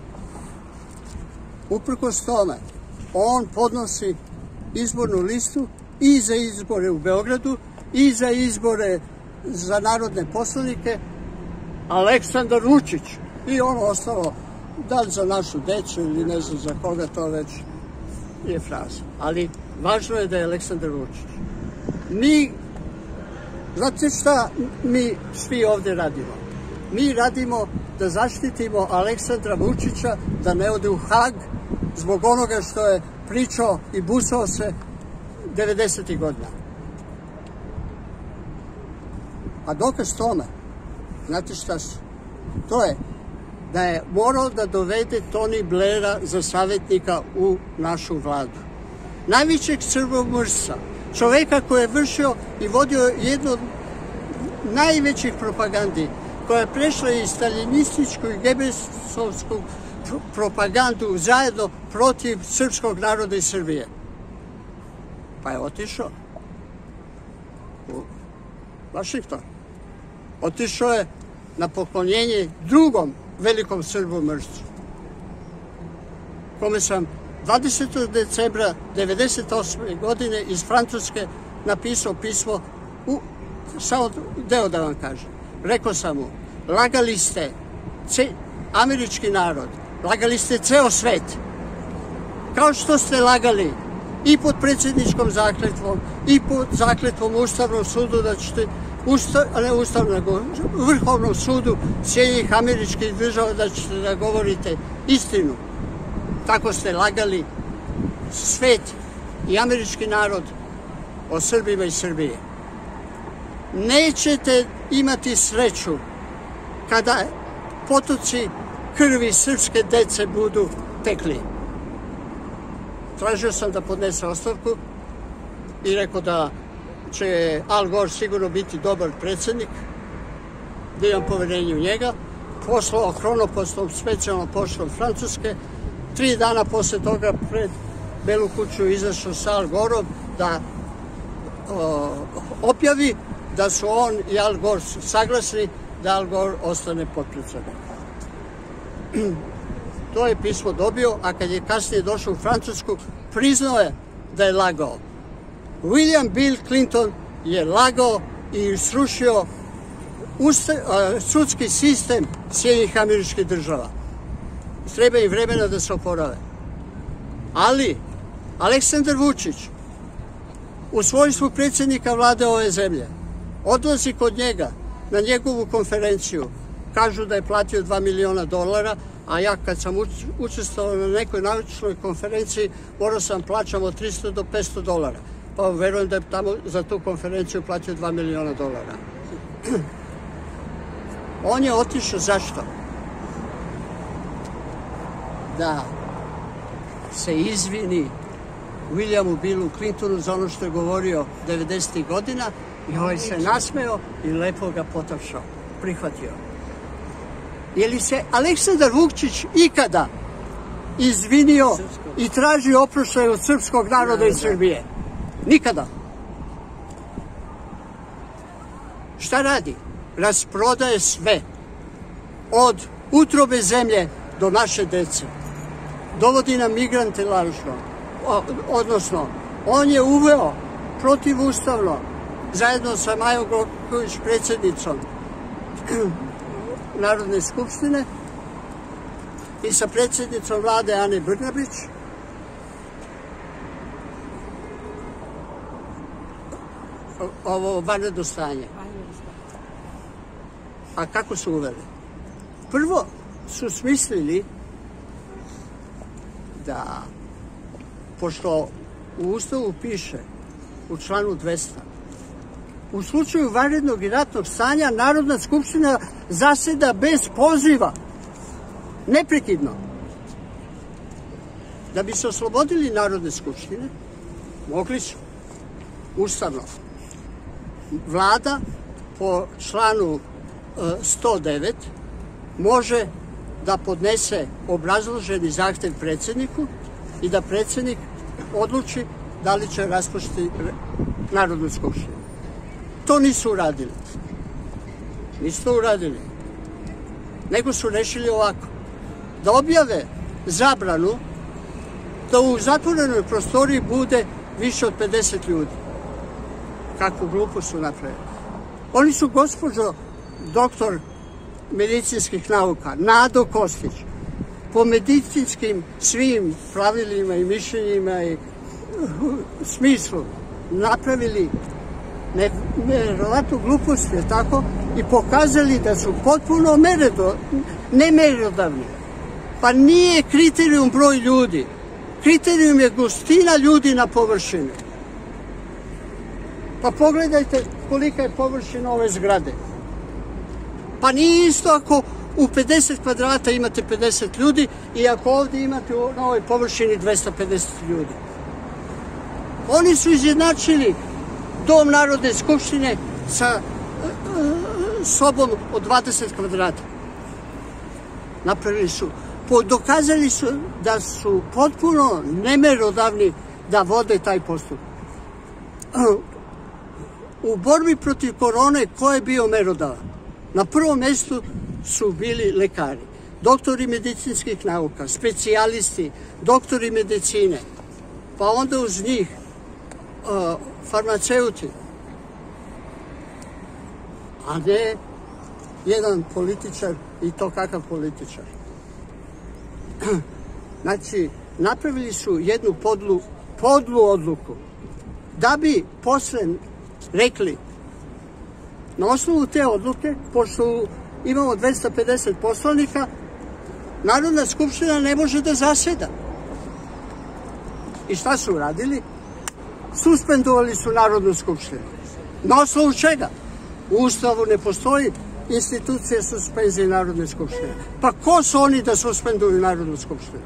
Uprkos tome, on podnosi izbornu listu i za izbore u Beogradu i za izbore za narodne poslanike Aleksandar Vučić i ono ostalo da li za našu deću ili ne znam za koga to već je fraza. Ali važno je da je Aleksandar Vučić. Mi, znate šta mi svi ovde radimo? Mi radimo da zaštitimo Aleksandra Vučića da ne ode u Hag zbog onoga što je pričao i busao se 90. godina. A dokaz tome, znate šta su? To je da je morao da dovede Tony Blaira za savjetnika u našu vladu. Najvećeg srbomrsa, čoveka koji je vršio i vodio jednu od najvećih propagandi, koja je prešla iz staljinističku i gebelsovsku propagandu zajedno protiv srpskog naroda i Srbije. Pa je otišao u Vašington. Otišao je na poklonjenje drugom velikom srbomršću, kome sam 20. decembra 98. godine iz Francuske napisao pismo u, samo deo da vam kažem. Rekao sam mu, lagali ste ce, američki narod, lagali ste ceo svet, kao što ste lagali i pod predsjedničkom zakletvom i pod zakletvom Ustavnom sudu da ćete Usta, ne Ustavno, nego Vrhovnom sudu Sjednjih američkih država da ćete da govorite istinu. Tako ste lagali svet i američki narod o Srbima i Srbije. Nećete imati sreću kada potoci krvi srpske dece budu tekli. Tražio sam da podnese ostavku i rekao da će Al Gore sigurno biti dobar predsednik, da imam poverenje u njega. Poslao hronopostom specijalno pošlo od Francuske. Tri dana posle toga pred Belu kuću izašao sa Al Gorom da o, objavi da su on i Al Gore saglasni da Al Gore ostane potpredsednik. to je pismo dobio, a kad je kasnije došao u Francusku, priznao je da je lagao. William Bill Clinton je lagao i srušio sudski sistem Sjednjih američkih država. Treba im vremena da se oporave. Ali, Aleksandar Vučić, u svojstvu predsjednika vlade ove zemlje, odlazi kod njega na njegovu konferenciju. Kažu da je platio 2 miliona dolara, a ja kad sam učestvovao na nekoj naučnoj konferenciji morao sam plaćam od 300 do 500 dolara. Pa verujem da je tamo za tu konferenciju platio 2 miliona dolara. On je otišao zašto? Da se izvini Williamu Billu Clintonu za ono što je govorio 90. godina i ovaj se nasmeo i lepo ga potapšao, prihvatio. Je li se Aleksandar Vukčić ikada izvinio i tražio oproštaj od srpskog naroda i Srbije? Nikada. Šta radi? Rasprodaje sve. Od utrobe zemlje do naše dece. Dovodi nam migrante lažno. Odnosno, on je uveo protivustavno zajedno sa Majom Goković predsjednicom Narodne skupštine i sa predsjednicom vlade Ane Brnabić ovo vanredno stanje. A kako su uveli? Prvo su smislili da, pošto u Ustavu piše u članu 200, u slučaju vanrednog i ratnog stanja Narodna skupština zaseda bez poziva, neprekidno. Da bi se oslobodili Narodne skupštine, mogli su, ustavno, vlada po članu 109 može da podnese obrazloženi zahtev predsedniku i da predsednik odluči da li će raspušiti Narodnu skupštinu. To nisu uradili. Nisu to uradili. Nego su rešili ovako. Da objave zabranu da u zatvorenoj prostoriji bude više od 50 ljudi. Kakvu glupu su napravili. Oni su gospođo doktor medicinskih nauka, Nado Kostić, po medicinskim svim pravilima i mišljenjima i smislu napravili nevjerovatnu glupost, je tako, i pokazali da su potpuno nemerodavni. Pa nije kriterijum broj ljudi. Kriterijum je gustina ljudi na površini. Pa pogledajte kolika je površina ove zgrade. Pa nije isto ako u 50 kvadrata imate 50 ljudi i ako ovde imate na ovoj površini 250 ljudi. Oni su izjednačili dom Narodne skupštine sa uh, sobom od 20 kvadrata. Napravili su, dokazali su da su potpuno nemerodavni da vode taj postup. U borbi protiv korone ko je bio merodavan? Na prvom mestu su bili lekari, doktori medicinskih nauka, specijalisti, doktori medicine, pa onda uz njih uh, farmaceuti, a ne jedan političar i to kakav političar. Znači, napravili su jednu podlu, podlu odluku da bi posle rekli Na osnovu te odluke, pošto imamo 250 poslanika, Narodna skupština ne može da zaseda. I šta su uradili? Suspendovali su Narodnu skupštinu. Na osnovu čega? U Ustavu ne postoji institucije suspenzije Narodne skupštine. Pa ko su oni da suspenduju Narodnu skupštinu?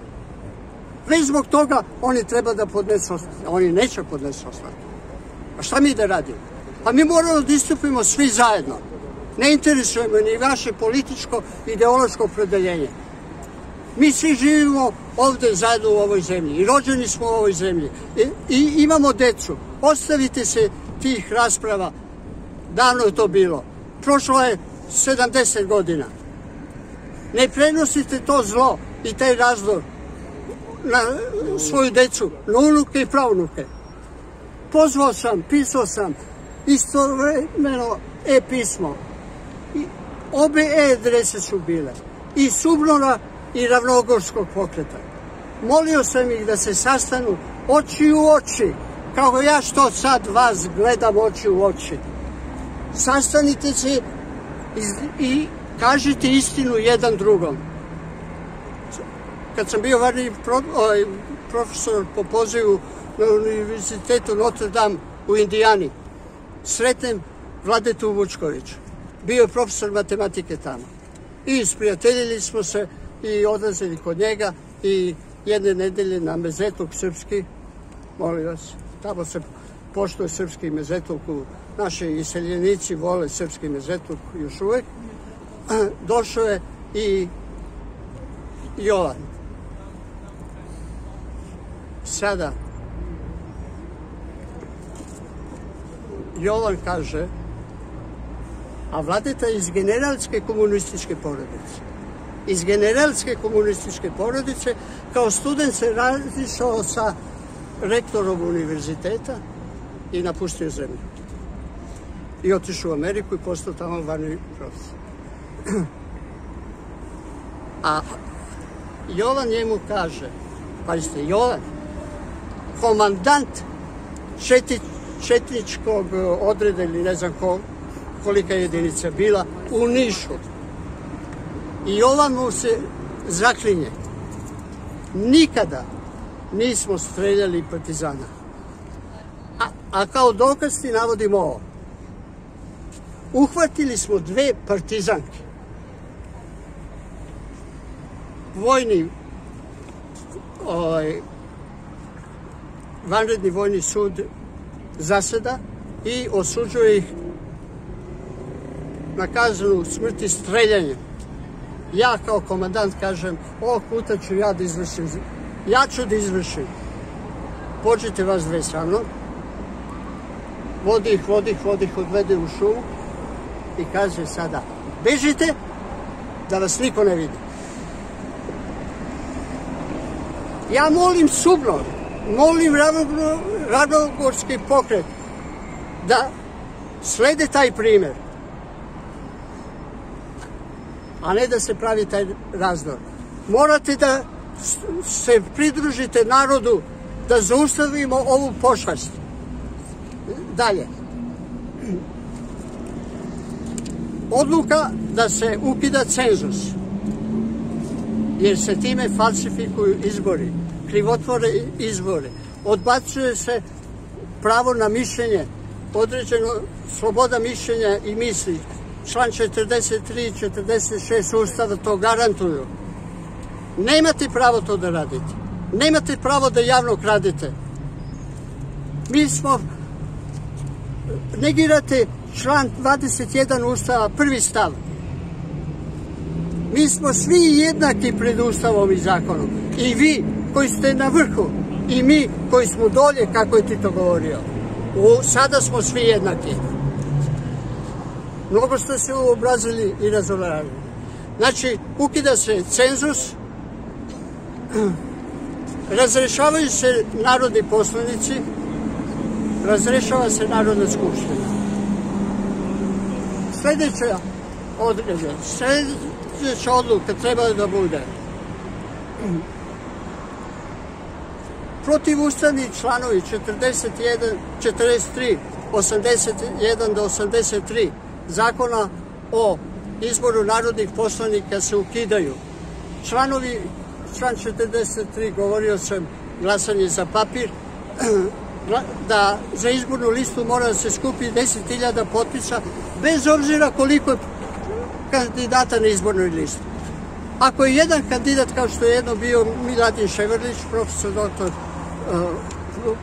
Već zbog toga oni treba da podnesu ostavku. Oni neće podnesu ostavku. A šta mi da radimo? Pa mi moramo da istupimo svi zajedno. Ne interesujemo ni vaše političko, ideološko predeljenje. Mi svi živimo ovde zajedno u ovoj zemlji i rođeni smo u ovoj zemlji I, i imamo decu. Ostavite se tih rasprava. Davno je to bilo. Prošlo je 70 godina. Ne prenosite to zlo i taj razdor na svoju decu, na unuke i pravnuke. Pozvao sam, pisao sam, istovremeno e-pismo. I obe e-adrese su bile. I Subnora i Ravnogorskog pokreta. Molio sam ih da se sastanu oči u oči, kao ja što sad vas gledam oči u oči. Sastanite se i, kažite istinu jedan drugom. Kad sam bio varni ovaj, profesor po pozivu na Univerzitetu Notre Dame u Indijani, sretnem Vladetu Vučković. Bio je profesor matematike tamo. I isprijateljili smo se i odlazili kod njega i jedne nedelje na mezetok srpski, molim vas, tamo se poštuje srpski mezetok, naši iseljenici vole srpski mezetok još uvek, došao je i Jovan. Sada, Jovan kaže, a vladeta iz generalske komunističke porodice. Iz generalske komunističke porodice, kao student se razišao sa rektorom univerziteta i napustio zemlju. I otišao u Ameriku i postao tamo vani profesor. A Jovan njemu kaže, pazite, Jovan, komandant četi, četničkog odreda ili ne znam ko, kolika jedinica bila u Nišu. I Jovan mu se zaklinje. Nikada nismo streljali partizana. A, a kao dokaz ti navodim ovo. Uhvatili smo dve partizanke. Vojni ovaj, vanredni vojni sud zaseda i osuđuje ih na kaznu smrti streljanjem. Ja kao komandant kažem, ovog puta ću ja da izvršim, ja ću da izvršim. Pođite vas dve sa mnom, vodi ih, vodi ih, vodi ih, odvede u šumu i kaže sada, bežite da vas niko ne vidi. Ja molim Subnor, molim Ravnogorski pokret da slede taj primer, a ne da se pravi taj razdor. Morate da se pridružite narodu da zaustavimo ovu pošast. Dalje. Odluka da se ukida cenzus, jer se time falsifikuju izbori, krivotvore izbore, odbacuje se pravo na mišljenje, određeno sloboda mišljenja i misli. Član 43 i 46 Ustava to garantuju. Nemate pravo to da radite. Nemate pravo da javno kradete. Mi smo negirate član 21 Ustava, prvi stav. Mi smo svi jednaki pred Ustavom i zakonom. I vi koji ste na vrhu i mi koji smo dolje, kako je ti to govorio. U, sada smo svi jednaki. Mnogo ste se uobrazili i razovarali. Znači, ukida se cenzus, razrešavaju se narodni poslanici, razrešava se Narodna skupština. Sledeća određa, sledeća odluka treba da bude protivustavni članovi 41, 43, 81 do 83 zakona o izboru narodnih poslanika se ukidaju. Članovi, član 43 govorio sam glasanje za papir, da za izbornu listu mora da se skupi 10.000 potpisa, bez obzira koliko je kandidata na izbornoj listi. Ako je jedan kandidat, kao što je jedno bio Miladin Ševerlić, profesor doktor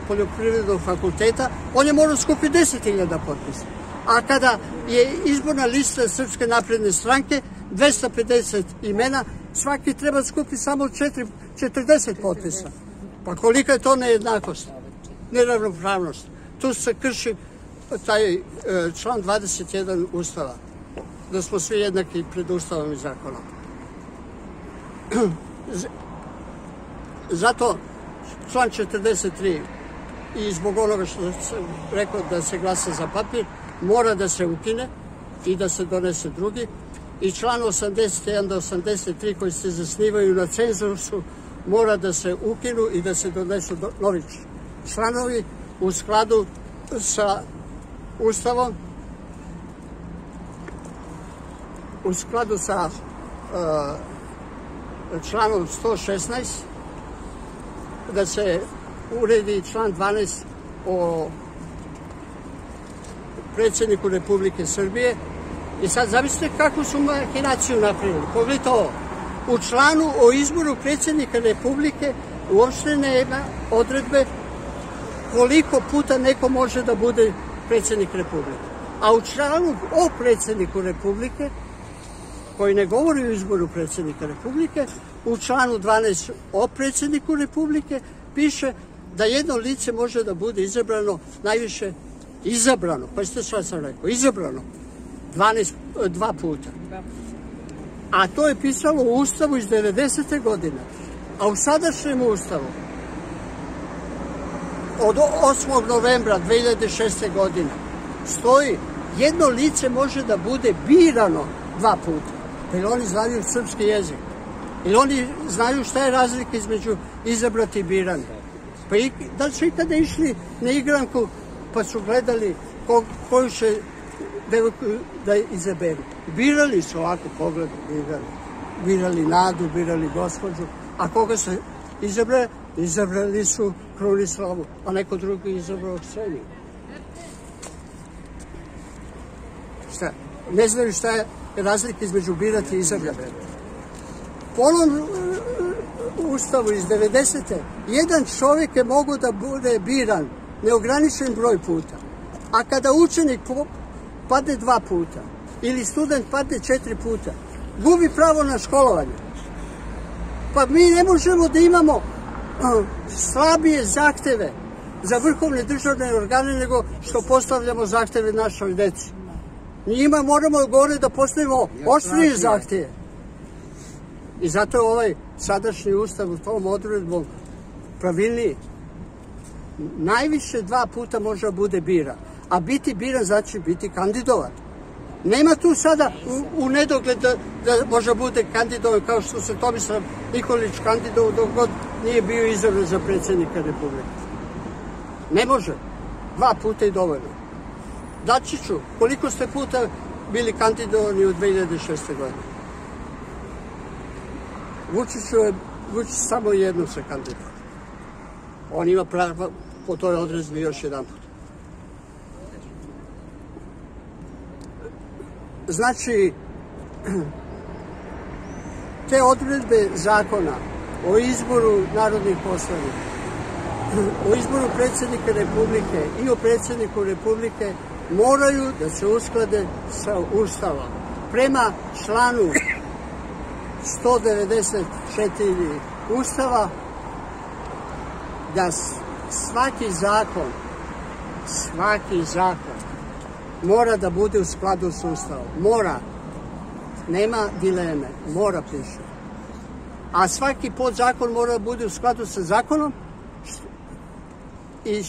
poljoprivrednog fakulteta, on je morao skupi 10.000 potpisa. A kada je izborna lista Srpske napredne stranke, 250 imena, svaki treba skupi samo 4, 40 potpisa. Pa kolika je to nejednakost, neravnopravnost. Tu se krši taj uh, član 21 Ustava, da smo svi jednaki pred Ustavom i zakonom. Zato član 43 i zbog onoga što sam rekao da se glasa za papir, mora da se ukine i da se donese drugi. I član 81 do 83 koji se zasnivaju na cenzusu mora da se ukinu i da se donesu novi članovi u skladu sa Ustavom, u skladu sa uh, članom 116 da se uredi član 12 o predsjedniku Republike Srbije i sad zamislite kakvu su mahinaciju napravili. Pogledajte ovo. U članu o izboru predsjednika Republike uopšte nema odredbe koliko puta neko može da bude predsjednik Republike. A u članu o predsjedniku Republike koji ne govori o izboru predsjednika Republike, u članu 12 o predsjedniku Republike piše da jedno lice može da bude izabrano najviše izabrano, pa ste šta sam rekao, izabrano 12, dva puta. A to je pisalo u Ustavu iz 90. godine. A u sadašnjem Ustavu od 8. novembra 2006. godine stoji jedno lice može da bude birano dva puta. Jer oni znaju srpski jezik. Jer oni znaju šta je razlika između izabrati i birani. Pa i, da li su ikada išli na igranku pa su gledali ko, koju će devojku da izaberu. Birali su ovako pogled, birali. Birali Nadu, birali gospođu. A koga se izabrali? Izabrali su Krunislavu, a neko drugi izabrao Kseniju. Šta? Ne znaju šta je razlika između birati i izabrati. Po onom uh, ustavu iz 90. jedan čovjek je mogu da bude biran neograničen broj puta. A kada učenik padne dva puta ili student padne četiri puta, gubi pravo na školovanje. Pa mi ne možemo da imamo uh, slabije zahteve za vrhovne državne organe nego što postavljamo zahteve našoj deci. Njima moramo gore da postavimo oštrije zahtije. I zato je ovaj sadašnji ustav u tom odredbom pravilniji. Najviše dva puta može da bude bira. A biti biran znači biti kandidovan. Nema tu sada u, u nedogled da, da može bude kandidovan kao što se Tomislav Nikolić kandidovao dok god nije bio izabran za predsjednika Republike. Ne može. Dva puta i dovoljno. Dačiću, koliko ste puta bili kandidovani u 2006. godine? Vučiću je Vučić samo jednom se kandidovao. On ima pravo po toj odrezbi još jedan put. Znači, te odredbe zakona o izboru narodnih poslanika, o izboru predsjednika Republike i o predsjedniku Republike moraju da se usklade sa Ustavom. Prema članu 194 Ustava da svaki zakon svaki zakon mora da bude u skladu s Ustavom. Mora. Nema dileme. Mora piše. A svaki podzakon mora da bude u skladu sa zakonom i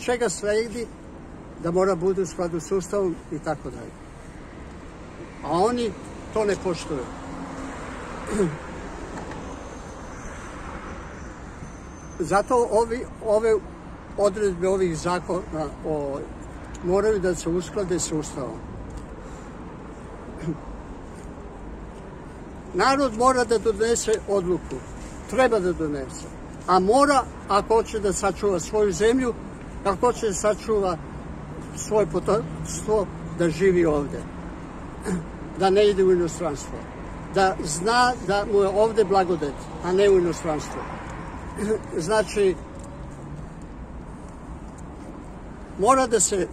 čega sledi da mora bude u skladu s Ustavom i tako dalje. A oni to ne poštuju. Zato ovi, ove odredbe ovih zakona o, moraju da se usklade sa Ustavom. Narod mora da donese odluku. Treba da donese. A mora, ako hoće da sačuva svoju zemlju, ako hoće da sačuva svoje potomstvo, da živi ovde. Da ne ide u inostranstvo. Da zna da mu je ovde blagodet, a ne u inostranstvu. Znači, mora da se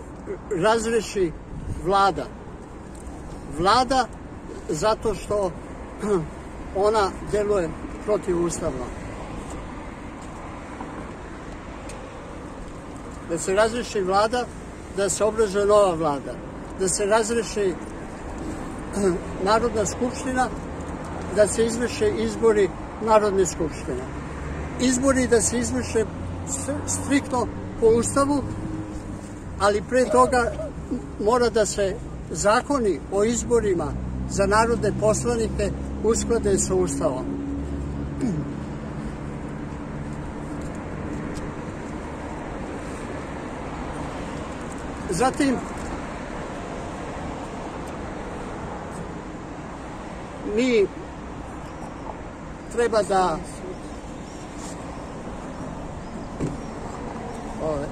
razreši vlada. Vlada zato što ona deluje protivustavno. Da se razreši vlada, da se obrazuje nova vlada. Da se razreši Narodna skupština, da se izvrše izbori Narodne skupštine. Izbori da se izvrše striktno po ustavu, ali pre toga mora da se zakoni o izborima za narodne poslanike usklade sa ustavom. Zatim, mi treba da ove,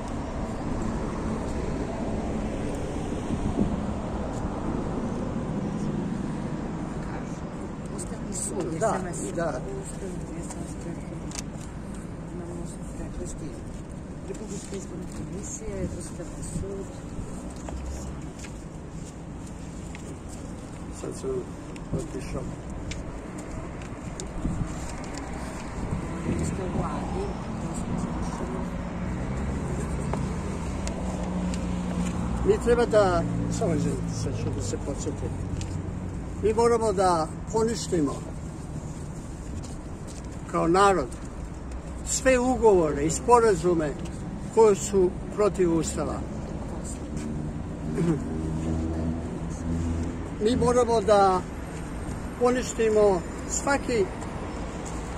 da, da. Republička izborna komisija, Ustavni sud. Sad sam otišao. Isto u vladi, to smo slušali. Mi treba da, samo izvinite, sad ću da se podsjetim. Mi moramo da poništimo kao narod sve ugovore i sporazume koji su protiv Ustava. Mi moramo da poništimo svaki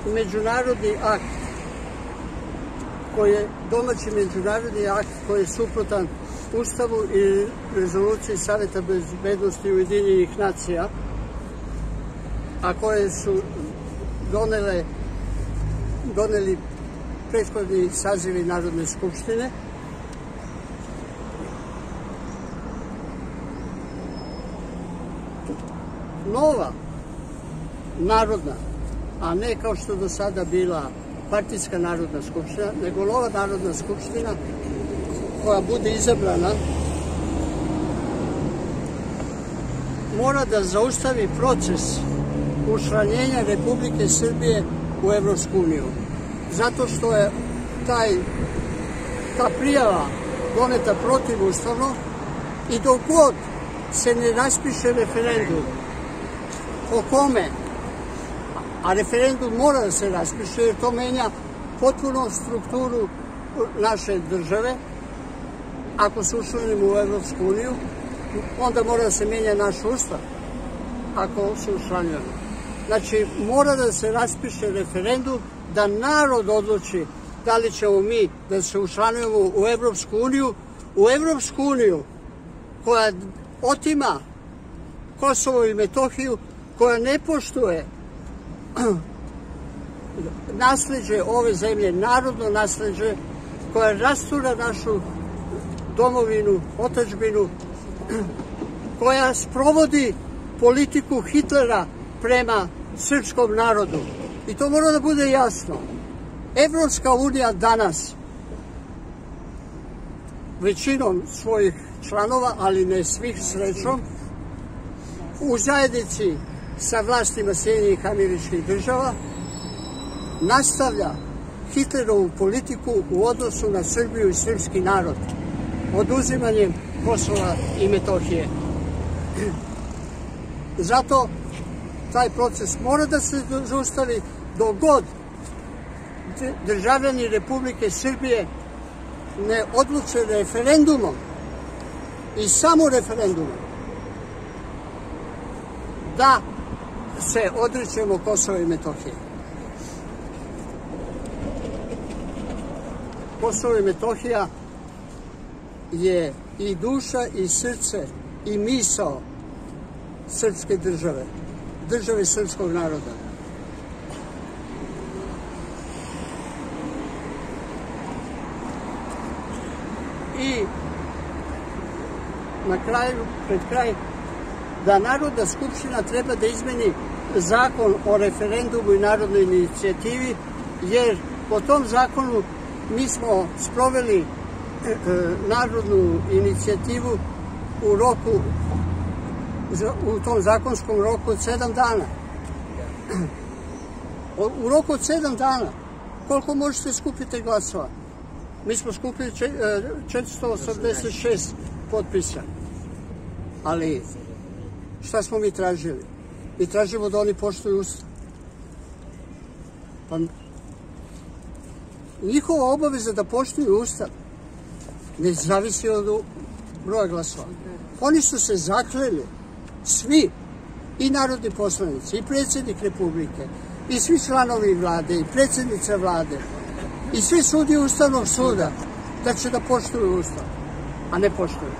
međunarodni akt koji je domaći međunarodni akt koji je suprotan Ustavu i rezoluciji Saveta bezbednosti Ujedinjenih nacija, a koje su donele, doneli prethodni sazivi Narodne skupštine. Nova narodna, a ne kao što do sada bila partijska narodna skupština, nego nova narodna skupština koja bude izabrana mora da zaustavi proces učlanjenja Republike Srbije u Evropsku uniju. Zato što je taj, ta prijava doneta protivustavno i dok god se ne raspiše referendum o kome, a referendum mora da se raspiše jer to menja potpuno strukturu naše države, ako se učlanimo u Evropsku uniju, onda mora da se menja naš ustav ako se učlanjujemo. Znači, mora da se raspiše referendum da narod odluči da li ćemo mi da se učlanujemo u Evropsku uniju, u Evropsku uniju koja otima Kosovo i Metohiju, koja ne poštuje nasleđe ove zemlje, narodno nasleđe, koja rastura našu domovinu, otačbinu, koja sprovodi politiku Hitlera prema srpskom narodu. I to mora da bude jasno. Evropska unija danas većinom svojih članova, ali ne svih srećom, u zajednici sa vlastima Sjedinjenih američkih država nastavlja Hitlerovu politiku u odnosu na Srbiju i srpski narod, oduzimanjem Kosova i Metohije. Zato taj proces mora da se zaustavi dok god državljani Republike Srbije ne odluče referendumom i samo referendumom da se odrećemo Kosova i Metohije. Kosovo i Metohija je i duša i srce i misao srpske države, države srpskog naroda. I na kraju, pred kraj, da Narodna skupština treba da izmeni zakon o referendumu i narodnoj inicijativi, jer po tom zakonu mi smo sproveli e, e, narodnu inicijativu u roku u tom zakonskom roku od sedam dana. U roku od sedam dana koliko možete skupiti glasova? Mi smo skupili 486 e, potpisa. Ali šta smo mi tražili? Mi tražimo da oni poštuju ustav. Pa njihova obaveza da poštuju ustav ne zavisi od broja glasova. Oni su se zakleli, svi, i narodni poslanici, i predsjednik Republike, i svi članovi vlade, i predsjednica vlade, i svi sudi Ustavnog suda, da će da poštuju ustav, a ne poštuju.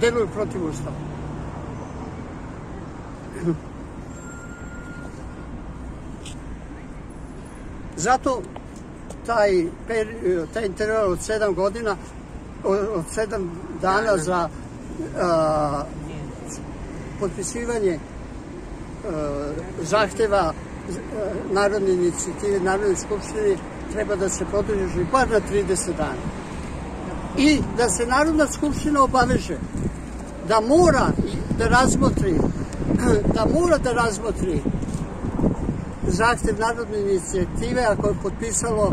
Deluju protiv ustava. Zato taj, taj interval od sedam godina, od sedam dana za a, potpisivanje a, zahteva Narodne inicijative, Narodne skupštine treba da se produži bar na 30 dana. I da se Narodna skupština obaveže da mora da razmotri da mora da razmotri zahtev Narodne inicijative ako je potpisalo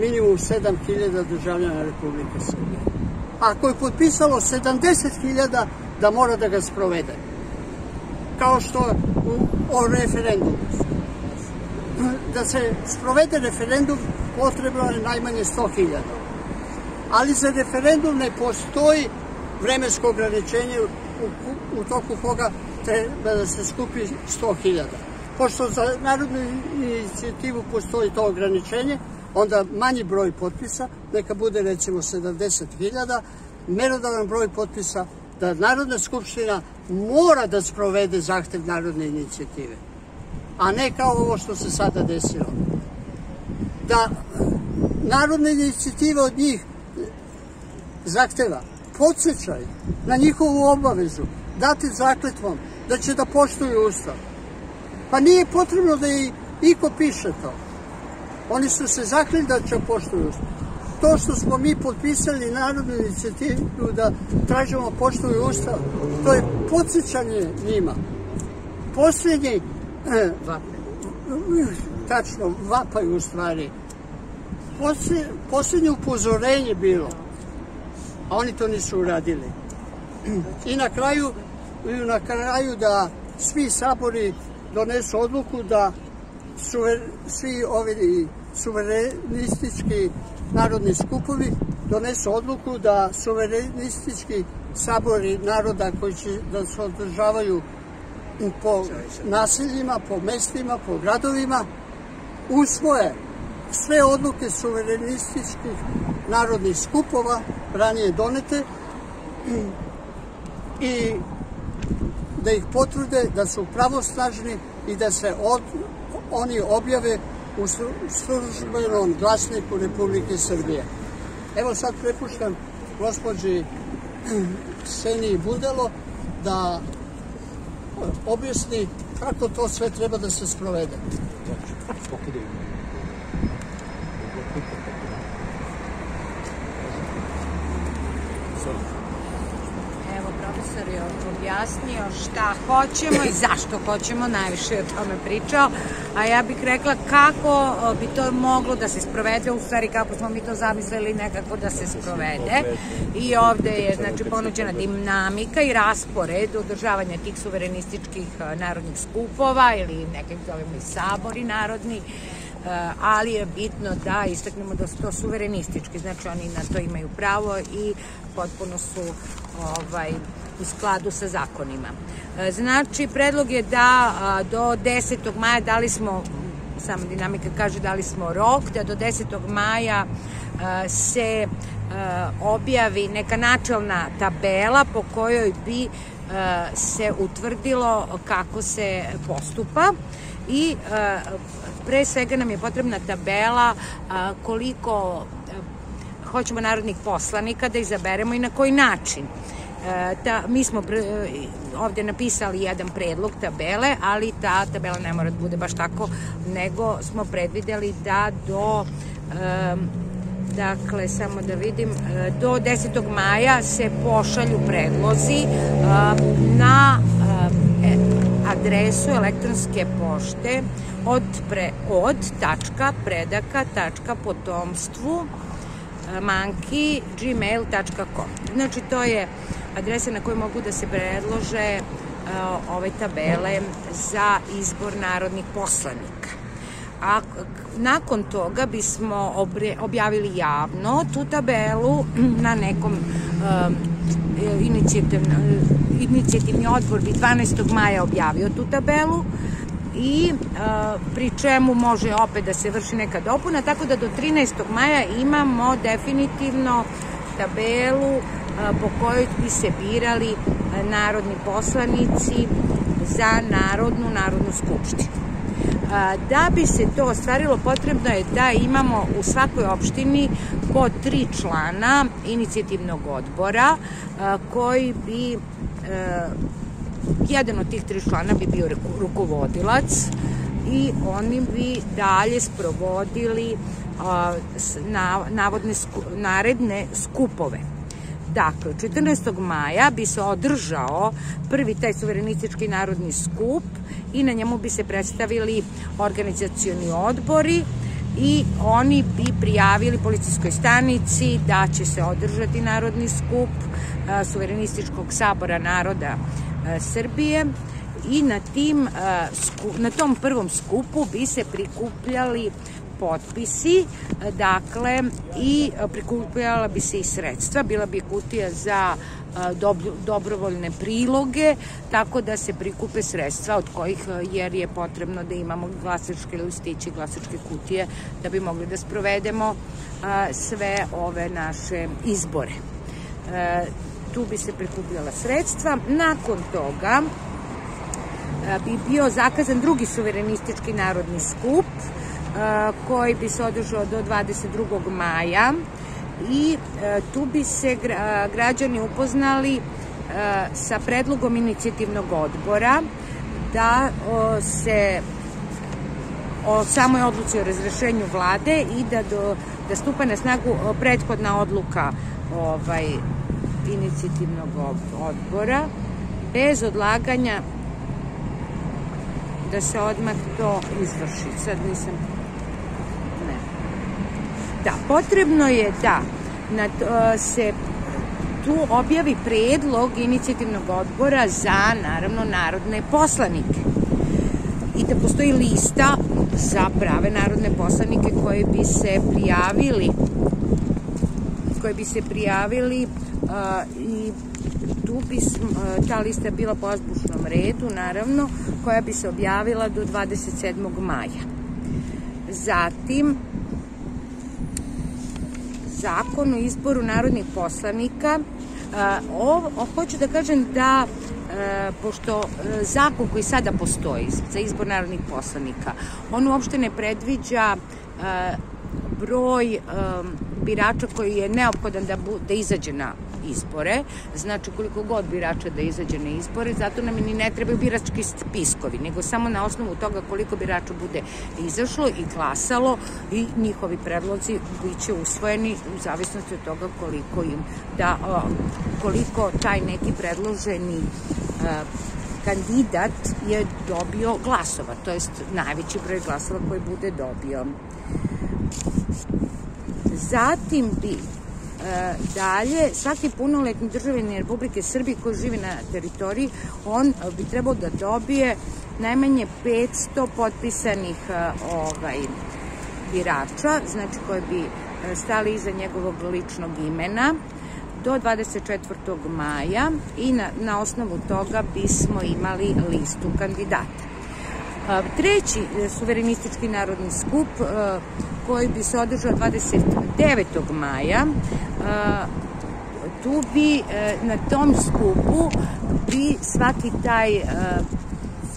minimum 7000 državljana Republike Srbije. Ako je potpisalo 70.000, da mora da ga sprovede. Kao što u, o referendumu. Da se sprovede referendum potrebno je najmanje 100.000. Ali za referendum ne postoji vremensko ograničenje u, u, toku koga treba da se skupi 100.000 pošto za narodnu inicijativu postoji to ograničenje, onda manji broj potpisa, neka bude recimo 70.000, merodavan broj potpisa da Narodna skupština mora da sprovede zahtev Narodne inicijative, a ne kao ovo što se sada desilo. Da Narodna inicijativa od njih zahteva podsjećaj na njihovu obavezu dati zakletvom da će da poštuju ustav Pa nije potrebno da i iko piše to. Oni su se zaklili da će poštuju To što smo mi potpisali narodnu inicijativu da tražimo poštuju ustav, to je podsjećanje njima. Posljednji, eh, tačno, vapaju u stvari. Posljednje upozorenje bilo, a oni to nisu uradili. I na kraju, na kraju da svi sabori donesu odluku da suver, svi ovi suverenistički narodni skupovi donesu odluku da suverenistički sabori naroda koji će da se održavaju po naseljima, po mestima, po gradovima, usvoje sve odluke suverenističkih narodnih skupova ranije donete i da ih potvrde da su pravosnažni i da se od, oni objave u službenom glasniku Republike Srbije. Evo sad prepuštam gospođi Seniji Budelo da objasni kako to sve treba da se sprovede. Profesor je objasnio šta hoćemo i zašto hoćemo, najviše je o tome pričao, a ja bih rekla kako bi to moglo da se sprovede, u stvari kako smo mi to zamislili nekako da se sprovede. I ovde je znači, ponuđena dinamika i raspored održavanja tih suverenističkih narodnih skupova ili nekih zovemo i sabori narodni, ali je bitno da istaknemo da su to suverenistički, znači oni na to imaju pravo i potpuno su ovaj, u skladu sa zakonima. E, znači, predlog je da do 10. maja dali smo, sama dinamika kaže dali smo rok, da do 10. maja se objavi neka načelna tabela po kojoj bi se utvrdilo kako se postupa i pre svega nam je potrebna tabela koliko hoćemo narodnih poslanika da izaberemo i na koji način. E, ta, mi smo pre, ovde napisali jedan predlog tabele, ali ta tabela ne mora da bude baš tako, nego smo predvideli da do e, dakle, samo da vidim, e, do 10. maja se pošalju predlozi e, na e, adresu elektronske pošte od, pre, od tačka predaka tačka potomstvu manki gmail.com znači to je adresa na kojoj mogu da se predlože ove tabele za izbor narodnih poslanika a nakon toga bismo objavili javno tu tabelu na nekom um, inicijativno, inicijativni odbor bi 12. maja objavio tu tabelu i pri čemu može opet da se vrši neka dopuna, tako da do 13. maja imamo definitivno tabelu po kojoj bi se birali narodni poslanici za Narodnu Narodnu skupštinu. Da bi se to ostvarilo, potrebno je da imamo u svakoj opštini po tri člana inicijativnog odbora koji bi jedan od tih tri člana bi bio rukovodilac i oni bi dalje sprovodili navodne naredne skupove. Dakle, 14. maja bi se održao prvi taj suverenistički narodni skup i na njemu bi se predstavili organizacioni odbori i oni bi prijavili policijskoj stanici da će se održati narodni skup suverenističkog sabora naroda Srbije i na, tim, na tom prvom skupu bi se prikupljali potpisi, dakle, i prikupljala bi se i sredstva, bila bi kutija za dobrovoljne priloge, tako da se prikupe sredstva od kojih, jer je potrebno da imamo glasačke listiće, glasačke kutije, da bi mogli da sprovedemo sve ove naše izbore. E, tu bi se prikupljala sredstva. Nakon toga bi bio zakazan drugi suverenistički narodni skup, koji bi se održao do 22. maja i tu bi se građani upoznali sa predlogom inicijativnog odbora da se o samoj odluci o razrešenju vlade i da, do, da stupa na snagu prethodna odluka ovaj, inicijativnog odbora bez odlaganja da se odmah to izvrši. Sad nisam Da, potrebno je da na, e, se tu objavi predlog inicijativnog odbora za, naravno, narodne poslanike. I da postoji lista za prave narodne poslanike koji bi se prijavili koji bi se prijavili uh, i tu bi uh, ta lista bila po azbučnom redu, naravno, koja bi se objavila do 27. maja. Zatim, zakon o izboru narodnih poslanika. Ovo, hoću da kažem da pošto zakon koji sada postoji za izbor narodnih poslanika, on uopšte ne predviđa broj birača koji je neophodan da, da izađe na izbore, znači koliko god birača da izađe na izbore, zato nam ni ne trebaju birački spiskovi, nego samo na osnovu toga koliko birača bude izašlo i glasalo i njihovi predlozi biće usvojeni u zavisnosti od toga koliko im da koliko taj neki predloženi kandidat je dobio glasova, to jest najveći broj glasova koji bude dobio. Zatim bi E, dalje, svaki punoletni državljanin Republike Srbije koji živi na teritoriji, on bi trebao da dobije najmanje 500 potpisanih e, ovaj, birača, znači koje bi e, stali iza njegovog ličnog imena do 24. maja i na, na osnovu toga bismo imali listu kandidata. Treći suverenistički narodni skup koji bi se održao 29. maja tu bi e, na tom skupu bi svaki taj e,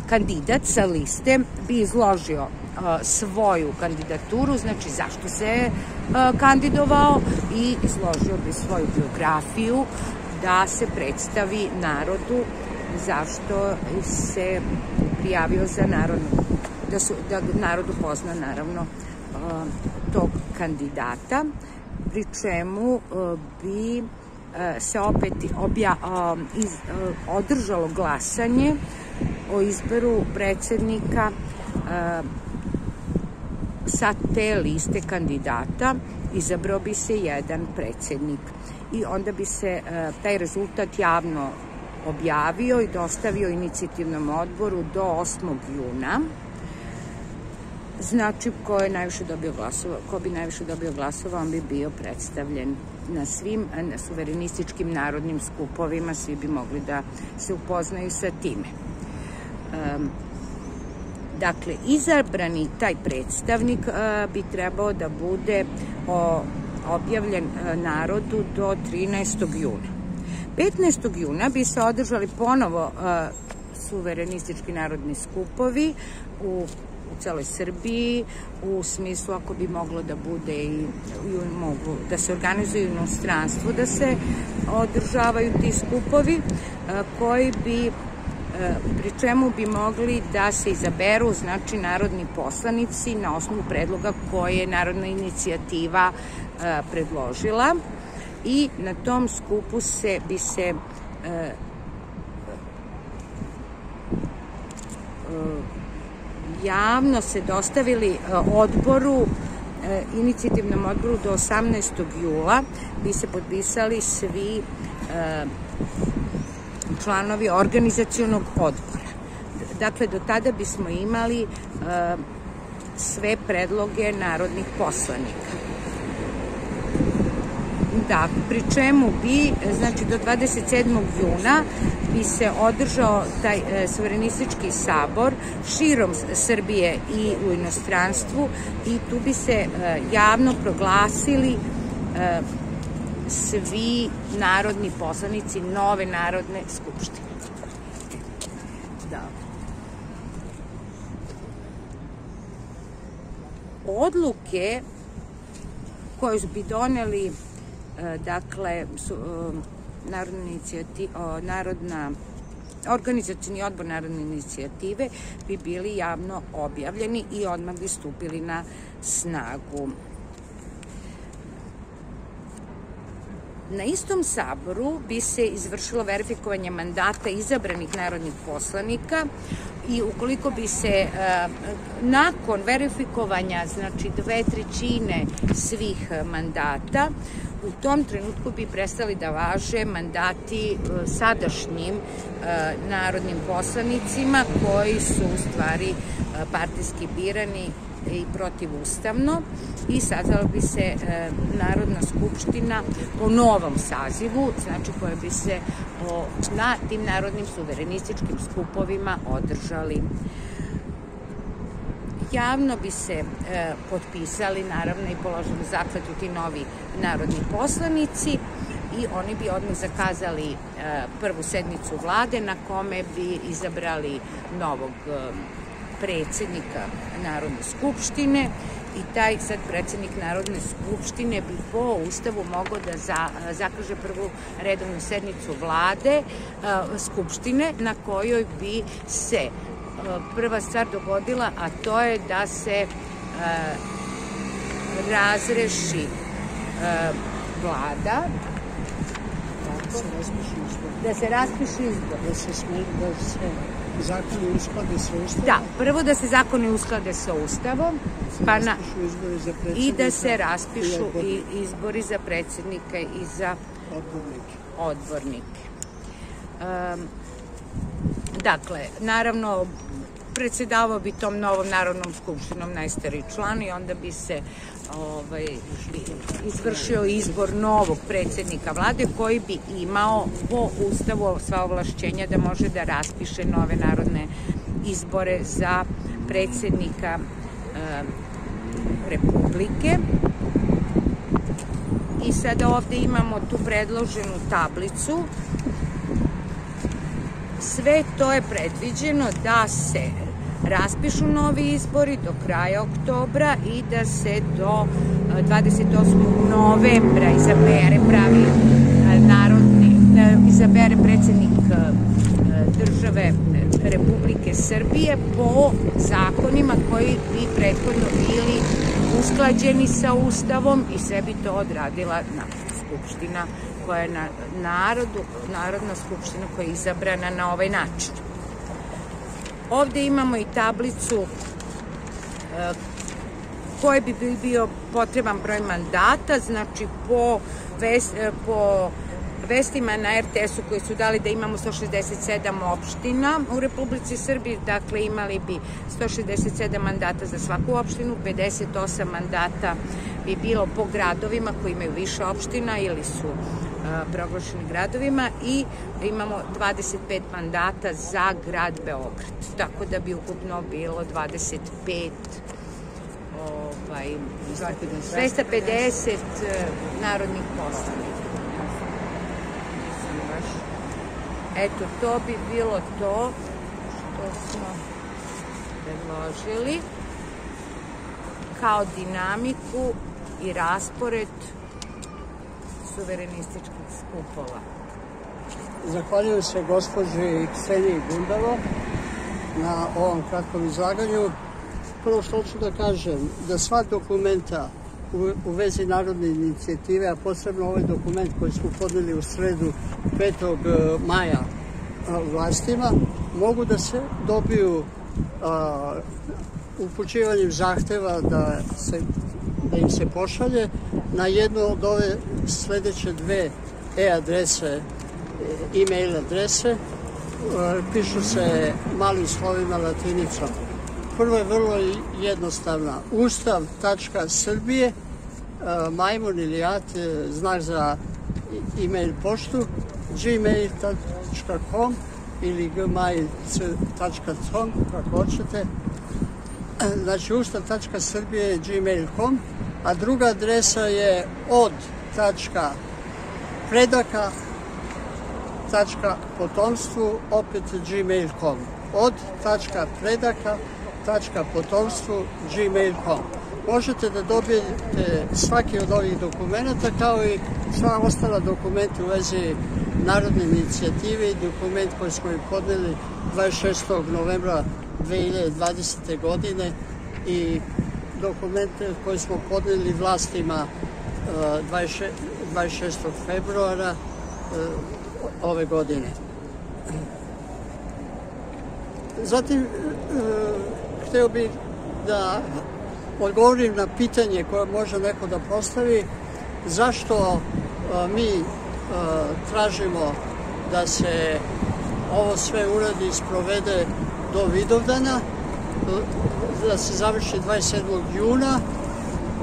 kandidat sa liste bi izložio svoju kandidaturu, znači zašto se kandidovao i izložio bi svoju biografiju da se predstavi narodu zašto se prijavio za narodnu, da, su, da narod upozna naravno tog kandidata, pri čemu bi se opet obja, iz, održalo glasanje o izboru predsednika sa te liste kandidata. Izabrao bi se jedan predsednik. I onda bi se taj rezultat javno objavio i dostavio inicijativnom odboru do 8. juna. Znači, ko, je najviše dobio glasova, ko bi najviše dobio glasova, on bi bio predstavljen na svim na suverenističkim narodnim skupovima, svi bi mogli da se upoznaju sa time. Um, dakle, izabrani taj predstavnik uh, bi trebao da bude o, objavljen uh, narodu do 13. juna. 15. juna bi se održali ponovo uh, suverenistički narodni skupovi u u celoj Srbiji, u smislu ako bi moglo da bude i, i mogu da se organizuju u inostranstvu, da se održavaju ti skupovi e, koji bi e, pri čemu bi mogli da se izaberu znači narodni poslanici na osnovu predloga koje je narodna inicijativa predložila i na tom skupu se bi se javno se dostavili e, odboru, e, inicijativnom odboru do 18. jula bi se potpisali svi e, članovi organizacijonog odbora. Dakle, do tada bismo imali sve predloge narodnih poslanika. Da, pri čemu bi, znači do 27. juna bi se održao taj e, suverenistički sabor širom Srbije i u inostranstvu i tu bi se e, javno proglasili e, svi narodni poslanici nove narodne skupštine. Da. Odluke koje bi doneli dakle, su, e, narodna inicijativa, narodna organizacijni odbor Narodne inicijative bi bili javno objavljeni i odmah bi stupili na snagu. Na istom saboru bi se izvršilo verifikovanje mandata izabranih narodnih poslanika i ukoliko bi se e, nakon verifikovanja, znači dve trećine svih mandata, u tom trenutku bi prestali da važe mandati e, sadašnjim e, narodnim poslanicima koji su u stvari partijski birani i protivustavno i sazvala bi se Narodna skupština po novom sazivu, znači koja bi se na tim narodnim suverenističkim skupovima održali. Javno bi se e, potpisali, naravno, i položili zakletu ti novi narodni poslanici i oni bi odmah zakazali e, prvu sednicu vlade na kome bi izabrali novog e, predsednika Narodne skupštine i taj sad predsednik Narodne skupštine bi po ustavu mogao da za, zakaže prvu redovnu sednicu vlade skupštine na kojoj bi se prva stvar dogodila, a to je da se razreši vlada da se raspiše izbor. Da se, da se zakoni usklade sa Ustavom? Da, prvo da se zakoni usklade sa Ustavom, da pa na, i da se raspišu i izbori za predsednika i za odbornike. odbornike. Um, dakle, naravno, predsedavao bi tom novom narodnom skupštinom najstariji član i onda bi se ovaj, izvršio izbor novog predsednika vlade koji bi imao po ustavu sva ovlašćenja da može da raspiše nove narodne izbore za predsednika Republike. I sada ovde imamo tu predloženu tablicu. Sve to je predviđeno da se raspišu novi izbori do kraja oktobra i da se do 28. novembra izabere pravi narodni, izabere predsednik države Republike Srbije po zakonima koji bi prethodno bili usklađeni sa Ustavom i sve bi to odradila na Skupština koja je na narodu, Narodna skupština koja je izabrana na ovaj način. Ovde imamo i tablicu e, koji bi bio potreban broj mandata, znači po, e, po vestima na RTS-u koji su dali da imamo 167 opština u Republici Srbiji, dakle imali bi 167 mandata za svaku opštinu, 58 mandata bi bilo po gradovima koji imaju više opština ili su proglašeni gradovima i imamo 25 mandata za grad Beograd. Tako da bi ukupno bilo 25 ovaj, 250 narodnih poslanika. Eto, to bi bilo to što smo predložili kao dinamiku i raspored suverenističkih skupova. Zahvaljujem se gospođi Kseniji Gundalo na ovom kratkom izlaganju. Prvo što ću da kažem, da sva dokumenta u, vezi narodne inicijative, a posebno ovaj dokument koji smo podneli u sredu 5. E, maja vlastima, mogu da se dobiju a, upućivanjem zahteva da, se, da im se pošalje na jednu od ove sledeće dve e-adrese, e-mail adrese, pišu se malim slovima latinicom. Prvo je vrlo jednostavna. Ustav.srbije, majmun ili at, znak za e-mail poštu, gmail.com ili gmail.com, kako hoćete. Znači, ustav.srbije gmail.com, a druga adresa je od tačka predaka tačka potomstvu opet gmail.com od tačka predaka tačka potomstvu gmail.com možete da dobijete svaki od ovih dokumenta kao i sva ostala dokumenta u vezi narodne inicijative i dokument koji smo im podneli 26. novembra 2020. godine i dokumente koje smo podneli vlastima 26. 26. februara ove godine. Zatim, hteo bih da odgovorim na pitanje koje može neko da postavi zašto mi tražimo da se ovo sve uradi i sprovede do Vidovdana, da se završi 27. juna,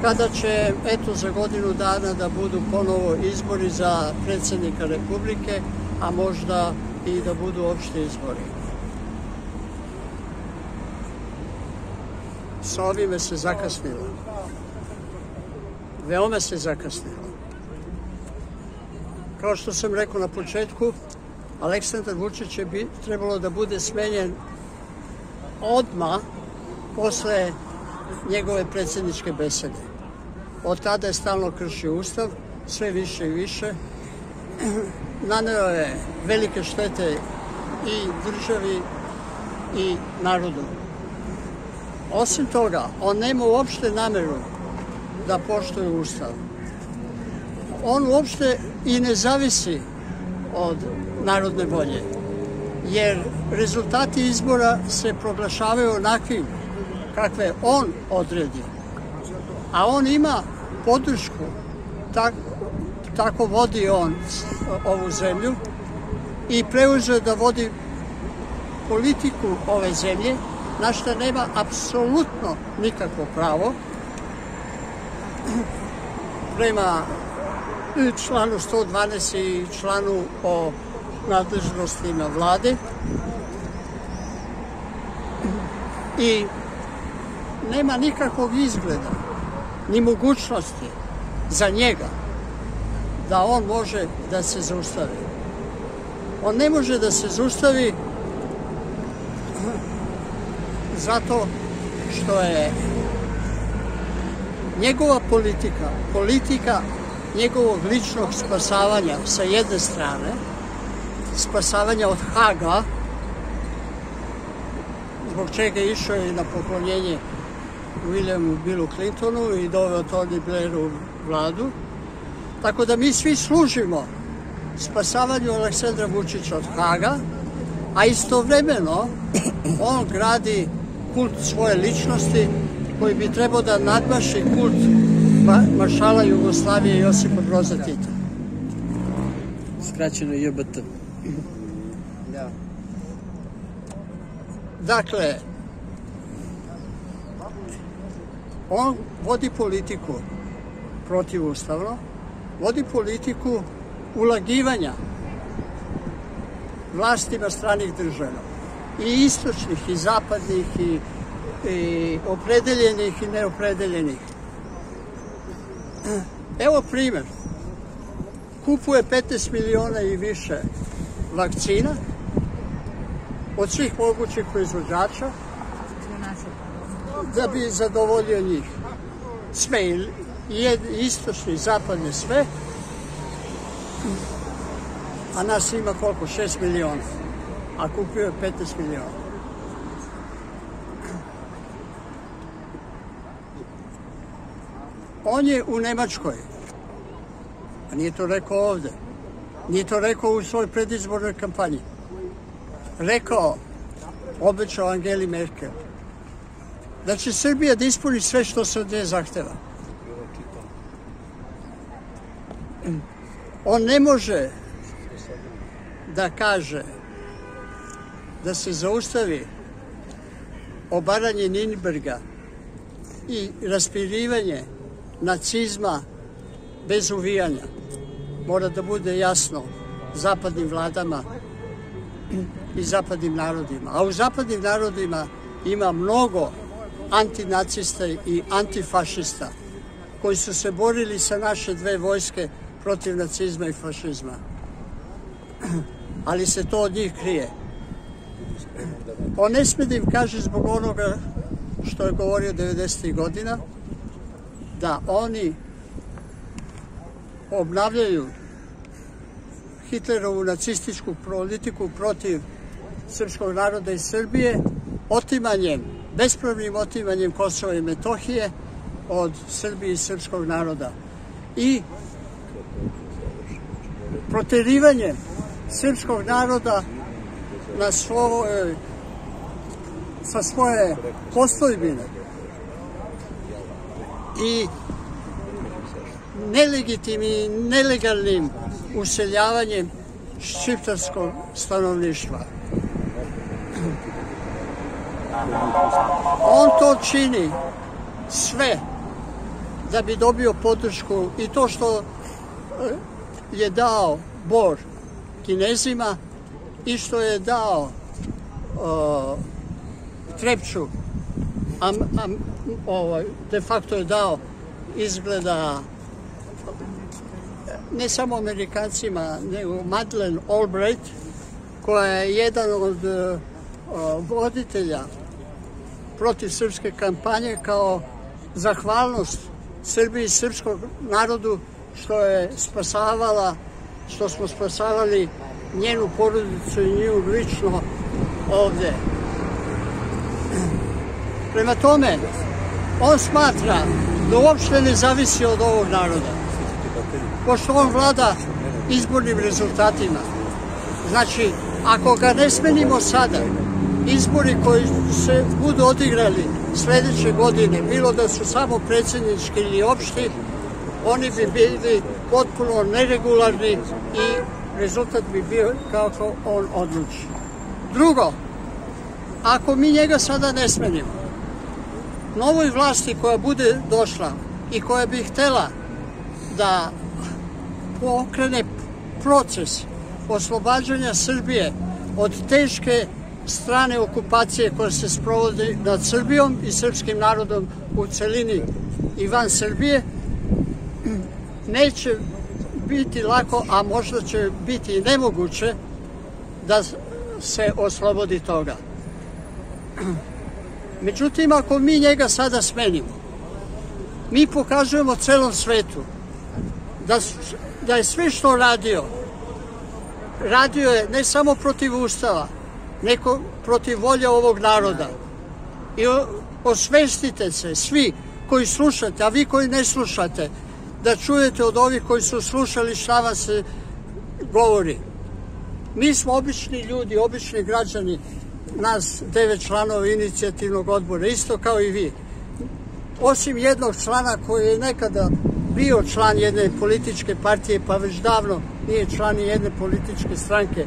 kada će, eto, za godinu dana da budu ponovo izbori za predsednika Republike, a možda i da budu opšte izbori. Sa ovime se zakasnilo. Veoma se zakasnilo. Kao što sam rekao na početku, Aleksandar Vučić je bi, trebalo da bude smenjen odma posle njegove predsedničke besede. Od tada je stalno kršio ustav, sve više i više. Naneo je velike štete i državi i narodu. Osim toga, on nema uopšte nameru da poštuje ustav. On uopšte i ne zavisi od narodne volje, jer rezultati izbora se proglašavaju onakvim kakve on odredi. A on ima podršku, tako, tako vodi on ovu zemlju i preuzeo da vodi politiku ove zemlje, na što nema apsolutno nikakvo pravo prema članu 112 i članu o nadležnostima vlade i nema nikakvog izgleda ni mogućnosti za njega da on može da se zaustavi. On ne može da se zaustavi zato što je njegova politika, politika njegovog ličnog spasavanja sa jedne strane, spasavanja od Haga, zbog čega je išao i na poklonjenje Williamu Billu Clintonu i doveo Tony Blair u vladu. Tako da mi svi služimo spasavanju Aleksandra Vučića od Haga, a istovremeno on gradi kult svoje ličnosti koji bi trebao da nadmaši kult maršala Jugoslavije Josipa Broza Tita. Skraćeno JBT. Da. Dakle, on vodi politiku protivustavno, vodi politiku ulagivanja vlastima stranih država i istočnih i zapadnih i, i opredeljenih i neopredeljenih. Evo primer. Kupuje 15 miliona i više vakcina od svih mogućih proizvođača da bi zadovoljio njih. Sve, i istočni, i zapadni, sve. A nas ima koliko? 6 miliona. A kupio je 15 miliona. On je u Nemačkoj. A nije to rekao ovde. Nije to rekao u svojoj predizbornoj kampanji. Rekao, obećao Angeli Merkel, da će Srbija da ispuni sve što se od nje zahteva. On ne može da kaže da se zaustavi obaranje Ninberga i raspirivanje nacizma bez uvijanja. Mora da bude jasno zapadnim vladama i zapadnim narodima. A u zapadnim narodima ima mnogo antinacista i antifašista koji su se borili sa naše dve vojske protiv nacizma i fašizma. Ali se to od njih krije. On ne sme da im kaže zbog onoga što je govorio 90. godina, da oni obnavljaju Hitlerovu nacističku politiku protiv srpskog naroda i Srbije otimanjem, bespravnim otimanjem Kosova i Metohije od Srbije i srpskog naroda. I proterivanjem srpskog naroda na svoje, sa svoje postojbine i nelegitimnim, nelegalnim useljavanjem šiptarskog stanovništva. On to čini sve da bi dobio podršku i to što eh, je dao Bor Kinezima i što je dao uh, Trepču am, am, ovaj, de facto je dao izgleda ne samo Amerikancima, nego Madeleine Albright, koja je jedan od uh, voditelja protiv srpske kampanje kao zahvalnost Srbiji i srpskog narodu što je spasavala, što smo spasavali njenu porodicu i nju lično ovde. Prema tome, on smatra da uopšte ne zavisi od ovog naroda. Pošto on vlada izbornim rezultatima. Znači, ako ga ne smenimo sada, izbori koji se budu odigrali sledeće godine, bilo da su samo predsjednički ili opšti, oni bi bili potpuno neregularni i rezultat bi bio kako on odluči. Drugo, ako mi njega sada ne smenimo, novoj vlasti koja bude došla i koja bi htela da pokrene proces oslobađanja Srbije od teške strane okupacije koja se sprovodi nad Srbijom i srpskim narodom u celini i van Srbije, neće biti lako, a možda će biti i nemoguće da se oslobodi toga. Međutim, ako mi njega sada smenimo, mi pokazujemo celom svetu da, da je sve što radio, radio je ne samo protiv Ustava, neko protiv volja ovog naroda. I osvestite se, svi koji slušate, a vi koji ne slušate, da čujete od ovih koji su slušali šta vam se govori. Mi smo obični ljudi, obični građani, nas devet članova inicijativnog odbora, isto kao i vi. Osim jednog člana koji je nekada bio član jedne političke partije, pa već davno nije član jedne političke stranke.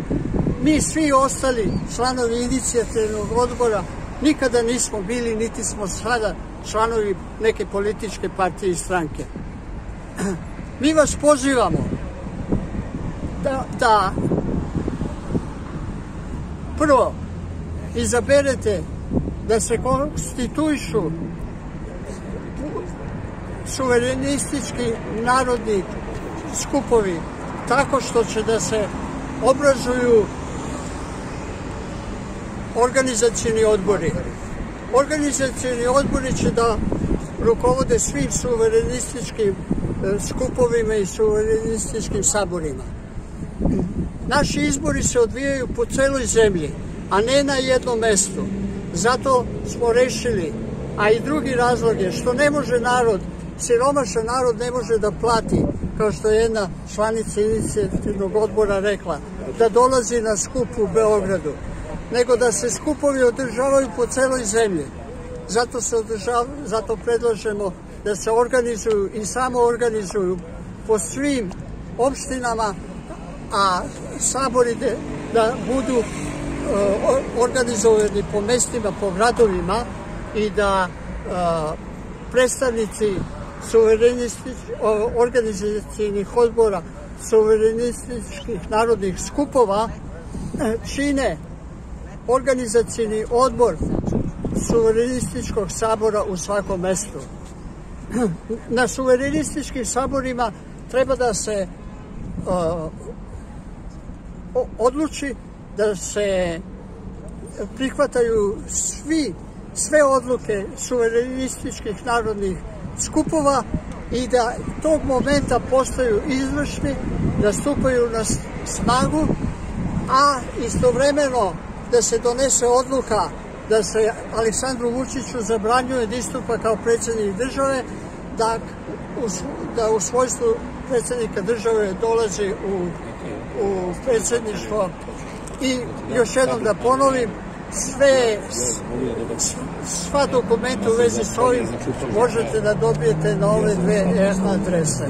Mi svi ostali članovi inicijativnog odbora nikada nismo bili, niti smo sada članovi neke političke partije i stranke. Mi vas pozivamo da, da prvo izaberete da se konstituišu suverenistički narodni skupovi tako što će da se obrazuju organizacijni odbori. Organizacijni odbori će da rukovode svim suverenističkim e, skupovima i suverenističkim saborima. Naši izbori se odvijaju po celoj zemlji, a ne na jednom mestu. Zato smo rešili, a i drugi razlog je što ne može narod, siromašan narod ne može da plati, kao što je jedna članica inicijativnog odbora rekla, da dolazi na skup u Beogradu, nego da se skupovi održavaju po celoj zemlji. Zato, se održav, zato predlažemo da se organizuju i samo organizuju po svim opštinama, a sabori da budu uh, organizovani po mestima, po gradovima i da uh, predstavnici organizacijnih odbora suverenističkih narodnih skupova e, čine organizacijni odbor suverenističkog sabora u svakom mestu. Na suverenističkim saborima treba da se uh, odluči da se prihvataju svi sve odluke suverenističkih narodnih skupova i da tog momenta postaju izvršni, da stupaju na snagu, a istovremeno da se donese odluka da se Aleksandru Vučiću zabranjuje da istupa kao predsednik države, da, da u svojstvu predsednika države dolazi u, u predsedništvo. I još jednom da ponovim, sve, sva dokumenta u vezi s ovim možete da dobijete na ove dve adrese.